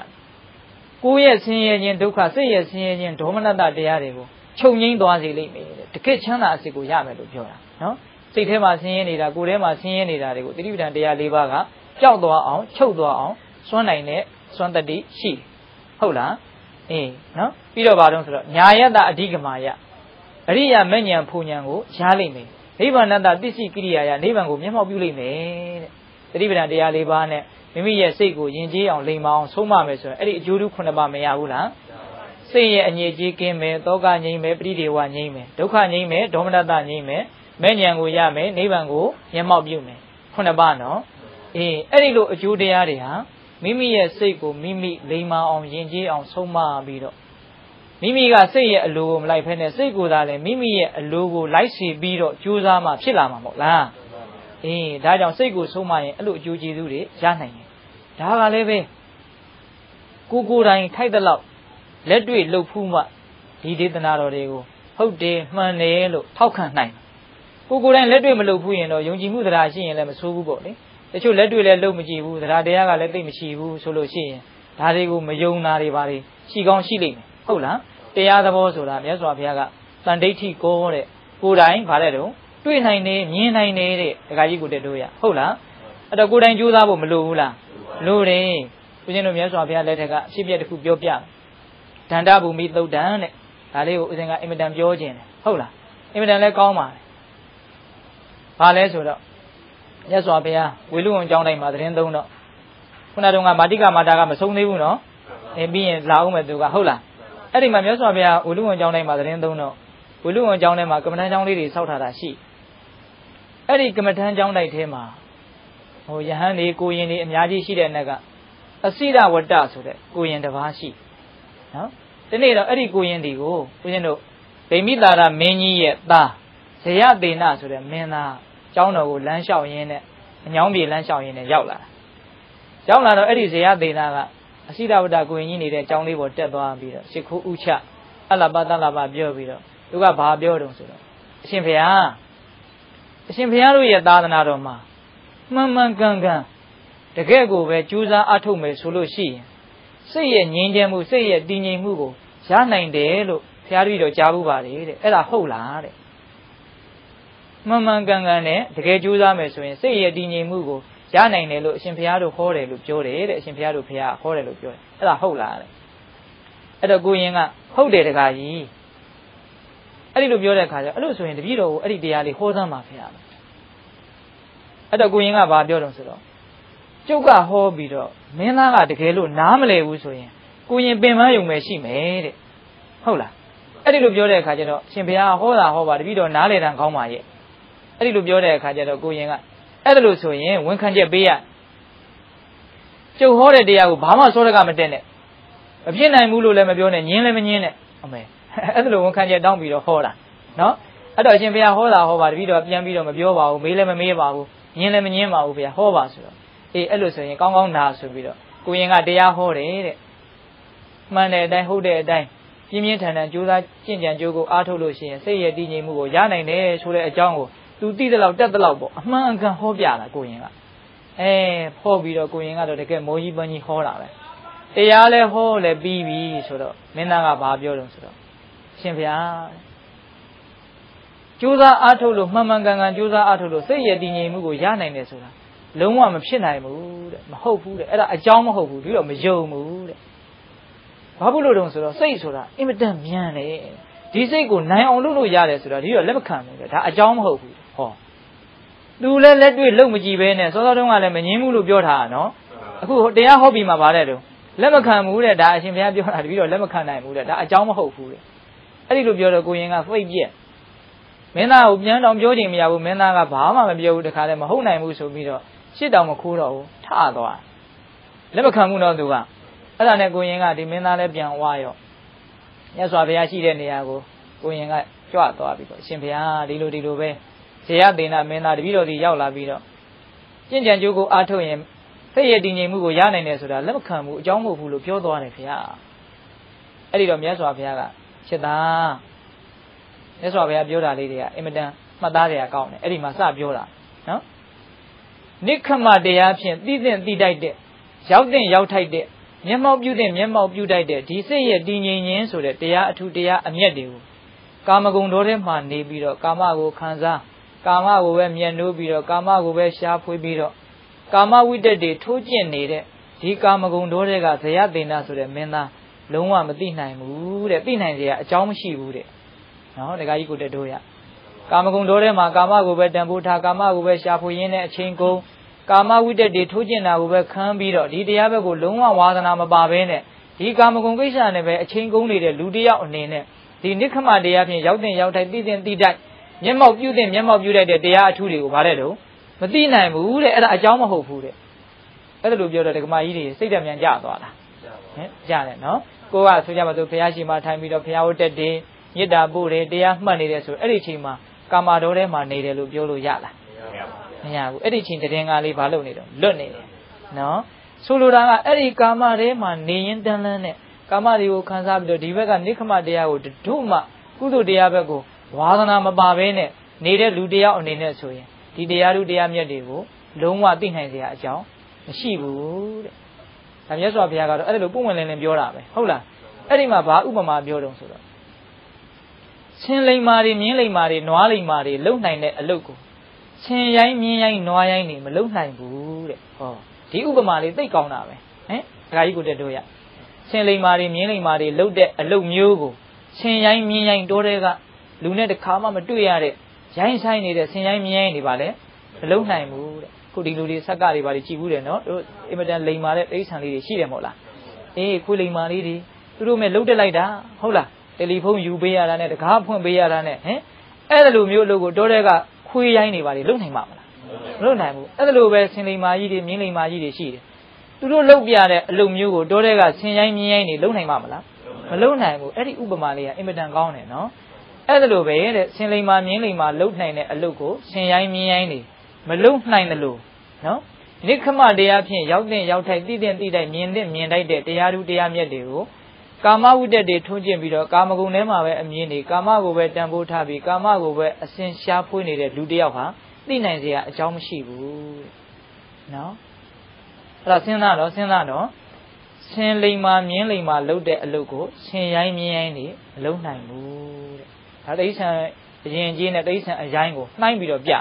ကိုယ့်ရဲ့ဆင်းရဲခြင်းဒုက္ခစိတ်ရဲ့ဆင်းရဲခြင်းဒေါမနတတရားတွေကိုချုပ်ငိမ့်သွားစေလိမ့်မယ်တဲ့တကယ့်ချမ်းသာအစစ်ကိုရမယ်လို့ပြောတာနော်စိတ်ထဲမှာဆင်းရဲနေတာကိုယ်ထဲမှာဆင်းရဲနေတာတွေကိုတိတိပ္ပံတရား၄ပါးက ကြောက်သွားအောင်ချုပ်သွားအောင်စွန့်နိုင်တဲ့စွန့်တတိရှိဟုတ်လားအေးနော်ပြီးတော့ဘာလို့ဆိုတော့ညာယတအဓိကမာယအရိယာမဉ္ဇဉ်ဖူဉ္ဇဉ်ကိုရလိမ့်မယ်နိဗ္ဗာန်တသစ္စည်းကိရိယာယနိဗ္ဗာန်ကိုမျက်မှောက်ပြုလိမ့်မယ်တဲ့တိပ္ပံတရား၄ပါးနဲ့မိမိရဲ့စိတ်ကိုယဉ်ကျေးအောင်လိမ်မအောင်ဆုံးမမယ်ဆိုရင်အဲ့ဒီအကျိုးတူခုနှစ်ပါးမရဘူးလားစိတ်ရဲ့အငြိကြီးကင်းမယ်တောကငြိမ့်မယ်ပရိဒေဝငြိမ့်မယ်ဒုက္ခငြိမ့်မယ်ဒေါမနတငြိမ့်မယ်မဲ့ဉဏ်ကိုရမယ်နိဗ္ဗာန်ကိုမျက်မှောက်ပြုမယ်ခုနှစ်ပါးနော် အေးအဲ့ဒီလိုအကျိုးတရားတွေဟာမိမိရဲ့စိတ်ကိုမိမိလိမ်မာအောင်ယဉ်ကျေးအောင်ဆုံးမပြီးတော့မိမိကစိတ်ရဲ့အလိုကိုမလိုက်ဖဲနဲ့စိတ်ကိုသာလည်းမိမိရဲ့အလိုကိုလိုက်စီပြီးတော့ကြိုးစားမှဖြစ်လာမှာမဟုတ်လားအေးဒါကြောင့်စိတ်ကိုဆုံးမရင်အဲ့လိုအကျိုးကျေးဇူးတွေရနိုင်တယ်ဒါကလည်းပဲကိုကိုယ်တိုင်ထိုက်တဲ့လောက်လက်တွေ့လှုပ်ဖူးမှဒီဒေသနာတော်တွေကိုဟုတ်တယ်မှန်တယ်လို့ထောက်ခံနိုင်ကိုကိုယ်တိုင်လက်တွေ့မလှုပ်ဖူးရင်တော့ယုံကြည်မှုတရားရှိရင်လည်းမဆိုးဘူးပေါ့လေ တချို့လက်တွေ့လည်းလှုပ်မကြည့်ဘူးတရားတရားကလည်းသိမရှိဘူးဆိုလို့ရှိရင်ဒါတွေကိုမယုံနာတွေပါလေရှိကောင်းရှိလိမ့်မယ်ဟုတ်လားတရားသဘောဆိုတာမြတ်စွာဘုရားကတန်ဒိဋ္ဌိကိုတဲ့ကိုယ်တိုင်ဗါတဲ့တုံးတွေ့နိုင်တယ်မြင်နိုင်တယ်တဲ့ဒကာကြီးကိုတက်တို့ရဟုတ်လားအဲ့တော့ကိုယ်တိုင်ကြိုးစားဖို့မလိုဘူးလားလိုတယ်ဦးဇင်းတို့မြတ်စွာဘုရားလက်ထက်ကအဖြစ်အပျက်တစ်ခုပြောပြဒန္တဘူမိသုတ်တံတဲ့ဒါလေးကိုဦးဇင်းကအင်မတန်ပြောခြင်းတယ်ဟုတ်လားအင်မတန်လည်းကောင်းပါတယ်ဘာလဲဆိုတော့ မြတ်စွာဘုရားဝေလူဝန်ကျောင်းတိုင်းမှာသတင်းသုံးတော့ခုနတုန်းကမာတိကမာတာကမဆုံးသေးဘူးနော်အဲပြီးရင်လာအောင်မယ်သူကဟုတ်လားအဲ့ဒီမှာမြတ်စွာဘုရားဝေလူဝန်ကျောင်းတိုင်းမှာသတင်းသုံးတော့ဝေလူဝန်ကျောင်းထဲမှာကမ္မထမ်းကျောင်းလေးတွေစောက်ထားတာရှိအဲ့ဒီကမ္မထမ်းကျောင်းတိုက်ထဲမှာဟိုယဟန်နေကိုရင်နေအများကြီးရှိတဲ့နက်ကအစိရဝတ္တဆိုတဲ့ကိုရင်တစ်ပါးရှိနော်ဒီနေ့တော့အဲ့ဒီကိုရင်ဒီကိုဦးဇင်းတို့ဗိမိတာရမင်းကြီးရဲ့သားဇယသေနဆိုတဲ့မင်းသား ကျောင်းတော်ကိုလမ်းလျှောက်ရင်းနဲ့အညောင်းပြေလမ်းလျှောက်ရင်းနဲ့ရောက်လာတာရောက်လာတော့အဲ့ဒီဇယသေနကအစိရဝတ္တကိုရင်ကြီးနေတဲ့ကျောင်းလေးပေါ်တက်သွားပြီးတော့ရှ िख ိုးဥချအလဘတလဘပြောပြီးတော့သူကဘာပြောတုံဆိုတော့အရှင်ဘုရားအရှင်ဘုရားတို့ရဲ့သာသနာတော်မှာမှန်မှန်ကန်ကန်တကယ့်ကိုပဲကြိုးစားအထုတ်မယ်ဆိုလို့ရှိရင်စိတ်ရဲ့ငြိမ်းချမ်းမှုစိတ်ရဲ့တည်ငြိမ်မှုကိုရနိုင်တယ်လို့ဘုရားတပည့်တော်ကြားဘူးပါတယ်တဲ့အဲ့ဒါဟုတ်လားတဲ့ မှန်မှန်ကန်ကန်နဲ့တကယ်ကြိုးစားမယ်ဆိုရင်စိတ်ရဲ့တည်ငြိမ်မှုကိုရနိုင်တယ်လို့အရှင်ဘုရားတို့ဟောတယ်လို့ပြောတယ်တဲ့အရှင်ဘုရားတို့ဘုရားဟောတယ်လို့ပြောတယ်အဲ့ဒါဟုတ်လားတဲ့အဲ့တော့ကိုရင်ကဟုတ်တယ်တခါကြီးအဲ့ဒီလိုပြောတဲ့အခါကျအဲ့လိုဆိုရင်တပည့်တော်ကိုအဲ့ဒီတရားလေးဟောစမ်းပါဖေရအဲ့တော့ကိုရင်ကဘာပြောတော့ဆိုတော့ကျုပ်ကဟောပြီးတော့မင်းသားကတကယ်လို့နားမလဲဘူးဆိုရင်ကိုရင်ပင်မယုံမယ်ရှိမယ်တဲ့ဟုတ်လားအဲ့ဒီလိုပြောတဲ့အခါကျတော့ရှင်ဘုရားဟောတာဟောပါတပည့်တော်နားလေတန်ကောင်းပါရဲ့ အဲ့ဒီလိုပြောတဲ့အခါကျတော့ကိုရင်ကအဲ့ဒါလို့ဆိုရင်ဝန်ခံချက်ပေးရကျုပ်ဟောတဲ့တရားကိုဘာမှစောတကမတက်နဲ့မဖြစ်နိုင်ဘူးလို့လည်းမပြောနဲ့ညင်းလည်းမညင်းနဲ့အမေအဲ့ဒါလိုဝန်ခံချက်တောင်းပြီးတော့ဟောတာနော်အဲ့တော့အရှင်ဘုရားဟောတာဟောပါတပည့်တော်ပြန်ပြီးတော့မပြောပါဘူးမေးလည်းမမေးပါဘူးညင်းလည်းမညင်းပါဘူးဘုရားဟောပါဆိုတော့အေးအဲ့လိုဆိုရင်ကောင်းကောင်းနာဆိုပြီးတော့ကိုရင်ကတရားဟောတယ်တဲ့မှန်တဲ့အတိုင်းဟုတ်တဲ့အတိုင်းပြင်းပြင်းထန်ထန်ကြိုးစားကြင်ကြံကြိုးကိုအားထုတ်လို့ရှိရင်စိတ်ရဲ့တည်ငြိမ်မှုကိုရနိုင်တယ်ဆိုတဲ့အကြောင်းကို သူသိတဲ့လောက်တက်တဲ့လောက်ပေါ့အမှန်အကန်ဟောပြတာကိုရင်ကအဲဖော်ပြီးတော့ကိုရင်ကတော့တကယ်မိုးကြီးပန်းကြီးဟောတာပဲတရားလဲဟောလဲပြီးပြီဆိုတော့မင်းသားကဘာပြောတော့ဆိုတော့ရှင်ဗျာကြိုးစားအားထုတ်လို့မှန်မှန်ကန်ကန်ကြိုးစားအားထုတ်လို့စိတ်ရဲ့တည်ငြိမ်မှုကိုရနိုင်တယ်ဆိုတာလုံးဝမဖြစ်နိုင်ဘူးတဲ့မဟုတ်ဘူးတဲ့အဲ့ဒါအကြောင်းမဟုတ်ဘူးဒီတော့မယုံဘူးတဲ့ဘာဖြစ်လို့တုံးဆိုတော့စိတ်ဆိုတာအင်မတန်မြန်တယ်ဒီစိတ်ကိုနိုင်အောင်လုပ်လို့ရတယ်ဆိုတာဒီတော့လက်မခံဘူးတဲ့ဒါအကြောင်းမဟုတ်ဘူးဟော သူလည်းလက်တွေ့လုံမကြည့်ပဲနဲ့စောစောတုန်းကလည်းမငင်းဘူးလို့ပြောထားတာနော်အခုတရားဟောပြီးမှဗါတဲ့တုံးလက်မခံဘူးတဲ့ဒါအရှင်ဘုရားပြောတာတပည့်တော်လက်မခံနိုင်ဘူးတဲ့ဒါအကြောင်းမဟုတ်ဘူးတဲ့အဲ့ဒီလိုပြောတော့ကိုရင်ကဖိတ်ပြက်မင်းသားကိုပြန်တောင်ပြောချင်မရဘူးမင်းသားကဘာမှမပြောဘူးတခါလည်းမဟုတ်နိုင်ဘူးဆိုပြီးတော့ရှစ်တောင်မခိုးတော့ဘူးထသွားလက်မခံဘူးတော့သူကအဲ့ဒါနဲ့ကိုရင်ကဒီမင်းသားလည်းပြန်ဝါရောမြတ်စွာဘုရားရှိတဲ့နေရာကိုကိုရင်ကကြွသွားပြီးတော့ရှင်ဘုရားဒီလိုဒီလိုပဲ ဇေယသေနာမင်းသားတပည့်တော်ဒီရောက်လာပြီးတော့ကျင့်ကြံကြိုးကိုအားထုတ်ရင်စိတ်ရတည်ငြိမ်မှုကိုရနိုင်တယ်ဆိုတာလက်မခံဘူးအကြောင်းမဟုတ်ဘူးလို့ပြောသွားတယ်ခင်ဗျာအဲ့ဒီတော့မြတ်စွာဘုရားကရှစ်သားမြတ်စွာဘုရားပြောတာလေးတွေကအင်မတန်မှတ်သားကြရကောင်းတယ်အဲ့ဒီမှာစပြောတာနော်နိခမတရားဖြင့်သိသင့်သိတိုက်တဲ့ရောက်တဲ့ရောက်ထိုက်တဲ့မျက်မှောက်ပြုတဲ့မျက်မှောက်ပြုတိုက်တဲ့ဒီစိတ်ရဲ့တည်ငြိမ်ခြင်းဆိုတဲ့တရားအထူးတရားအမျက်တွေကိုကာမဂုဏ်တော်ထဲမှာနေပြီးတော့ကာမကိုခံစား ကာမကိုပဲမြတ်နိုးပြီးတော့ကာမကိုပဲရှားဖွေးပြီးတော့ကာမဝိတ္တတွေထိုးကျင့်နေတဲ့ဒီကာမဂုဏ်တော်တွေကဇယသေနာဆိုတဲ့မင်းသားလုံးဝမသိနိုင်ဘူးတဲ့သိနိုင်စရာအကြောင်းမရှိဘူးတဲ့နော်ဒကာကြီးကိုတက်တို့ရကာမဂုဏ်တော်ထဲမှာကာမကိုပဲတန်ဖိုးထားကာမကိုပဲရှာဖွေရင်းနဲ့အချိန်ကုန်ကာမဝိတ္တတွေထိုးကျင်တာကိုပဲခံပြီးတော့ဒီတရားဘက်ကိုလုံးဝဝါသနာမပါဘဲနဲ့ဒီကာမဂုဏ်ကိစ္စနဲ့ပဲအချိန်ကုန်နေတဲ့လူတစ်ယောက်အနေနဲ့ဒီနိခမတရားဖြင့်ရောက်တဲ့ရောက်ထိုက်သိတဲ့သိတိုက် မျက်မှောက်ပြုတဲ့မျက်မှောက်ပြုတဲ့တရားအထူးတွေကိုဗါတဲ့တော့မသိနိုင်ဘူးတဲ့အဲ့ဒါအကြောင်းမဟုတ်ဘူးတဲ့အဲ့ဒါလိုပြောတော့ဒကမာကြီးတွေစိတ်ဓာတ်မြန်ကြသွားတာဟင်ကြတယ်နော်ကိုကဆိုကြပါစို့ဘုရားရှိခိုးထိုင်ပြီးတော့ဘုရားဟုတ်တက်တယ်မေတ္တာပို့တယ်တရားမှတ်နေတယ်ဆိုအဲ့ဒီချိန်မှာကာမတော်ထဲမှာနေတယ်လို့ပြောလို့ရလားမရဘူးအဲ့ဒီချိန်တည်ငါလေးဘာလုပ်နေတော့လွတ်နေတယ်နော်ဆိုလိုတာကအဲ့ဒီကာမထဲမှာနေရင်တန်းလန်းနဲ့ကာမတွေကိုခံစားပြီးတော့ဒီဘက်ကနိခမတရားကိုတို့မှကုသိုလ်တရားဘက်ကို ဝါသနာမပါဘဲနဲ့နေတဲ့လူတယောက်အနေနဲ့ဆိုရင်ဒီတရားလူတရားမြတ်တွေကိုလုံးဝသိနိုင်စရာအကြောင်းမရှိဘူးတဲ့။ဒါမြတ်စွာဘုရားကတော့အဲ့ဒါလိုပုံဝင်လင်းလင်းပြောတာပဲဟုတ်လား။အဲ့ဒီမှာဘာဥပမာပြောတုံးဆိုတော့ဆင်းလိမ္မာတွေမြင်းလိမ္မာတွေနွားလိမ္မာတွေလုံနိုင်တဲ့အလုပ်ကိုဆင်းရိုင်းမြင်းရိုင်းနွားရိုင်းတွေမလုံနိုင်ဘူးတဲ့။ဟောဒီဥပမာလေးသိကောင်းတာပဲ။ဟင်ဒကာကြီးကိုတက်တို့ရဆင်းလိမ္မာတွေမြင်းလိမ္မာတွေလုံတဲ့အလုပ်မျိုးကိုဆင်းရိုင်းမြင်းရိုင်းတိုးတဲ့က လူနဲ့တခါမှမတွေ့ရတဲ့ရိုင်းဆိုင်နေတဲ့ဆင်ရိုင်းမြင်းရိုင်းတွေပါလေမလုံနိုင်ဘူးတဲ့ခုဒီလူတွေဆက်ကတွေပါလေကြည်ဘူးတယ်နော်တို့အင်မတန်လိမ်မာတဲ့တိရစ္ဆာန်လေးတွေရှိတယ်မဟုတ်လားအေးခွေးလိမ်မာလေးတွေသူတို့မဲ့လှုပ်တက်လိုက်တာဟုတ်လားတယ်လီဖုန်းယူပေးရတာနဲ့တကားဖွင့်ပေးရတာနဲ့ဟင်အဲ့ဒါလိုမျိုးအလုပ်ကိုတောတဲ့ကခွေးရိုင်းတွေပါလေလုံနိုင်မှာမလားမလုံနိုင်ဘူးအဲ့ဒါလိုပဲဆင်လိမ်မာကြီးတွေမြင်းလိမ်မာကြီးတွေရှိတယ်သူတို့လှုပ်ပြတဲ့အလုပ်မျိုးကိုတောတဲ့ကဆင်ရိုင်းမြင်းရိုင်းတွေလုံနိုင်မှာမလားမလုံနိုင်ဘူးအဲ့ဒီဥပမာလေးကအင်မတန်ကောင်းတယ်နော် အဲ့ဒါလိုပဲတဲ့ဆင်လိမ်မာမြင်းလိမ်မာလှုပ်နိုင်တဲ့အလုပ်ကိုဆင်ရိုင်းမြင်းရိုင်းတွေမလှုပ်နိုင်တယ်လို့နော်နိခမတရားဖြင့်ရောက်တဲ့ရောက်ထိုက်တည်တဲ့တည်တဲ့မြင်တဲ့မြင်တိုက်တဲ့တရားဓုတရားမြတ်တွေကိုကာမဝိတ္တတွေထွန်းကျင်ပြီးတော့ကာမဂုဏ်ထဲမှာပဲအမြင်တွေကာမကိုပဲတန်ဖိုးထားပြီးကာမကိုပဲအစဉ်ရှားဖွေးနေတဲ့လူတစ်ယောက်ဟာသိနိုင်စရာအကြောင်းမရှိဘူးနော်အဲ့တော့စဉ်းစားတော့စဉ်းစားတော့ဆင်လိမ်မာမြင်းလိမ်မာလှုပ်တဲ့အလုပ်ကိုဆင်ရိုင်းမြင်းရိုင်းနေမလုပ်နိုင်ဘူးတဲ့ ဒါတိဋ္ဌံအရင်ကြီးနဲ့တိဋ္ဌံအရင်ကိုနှိုင်းပြီးတော့ပြတာ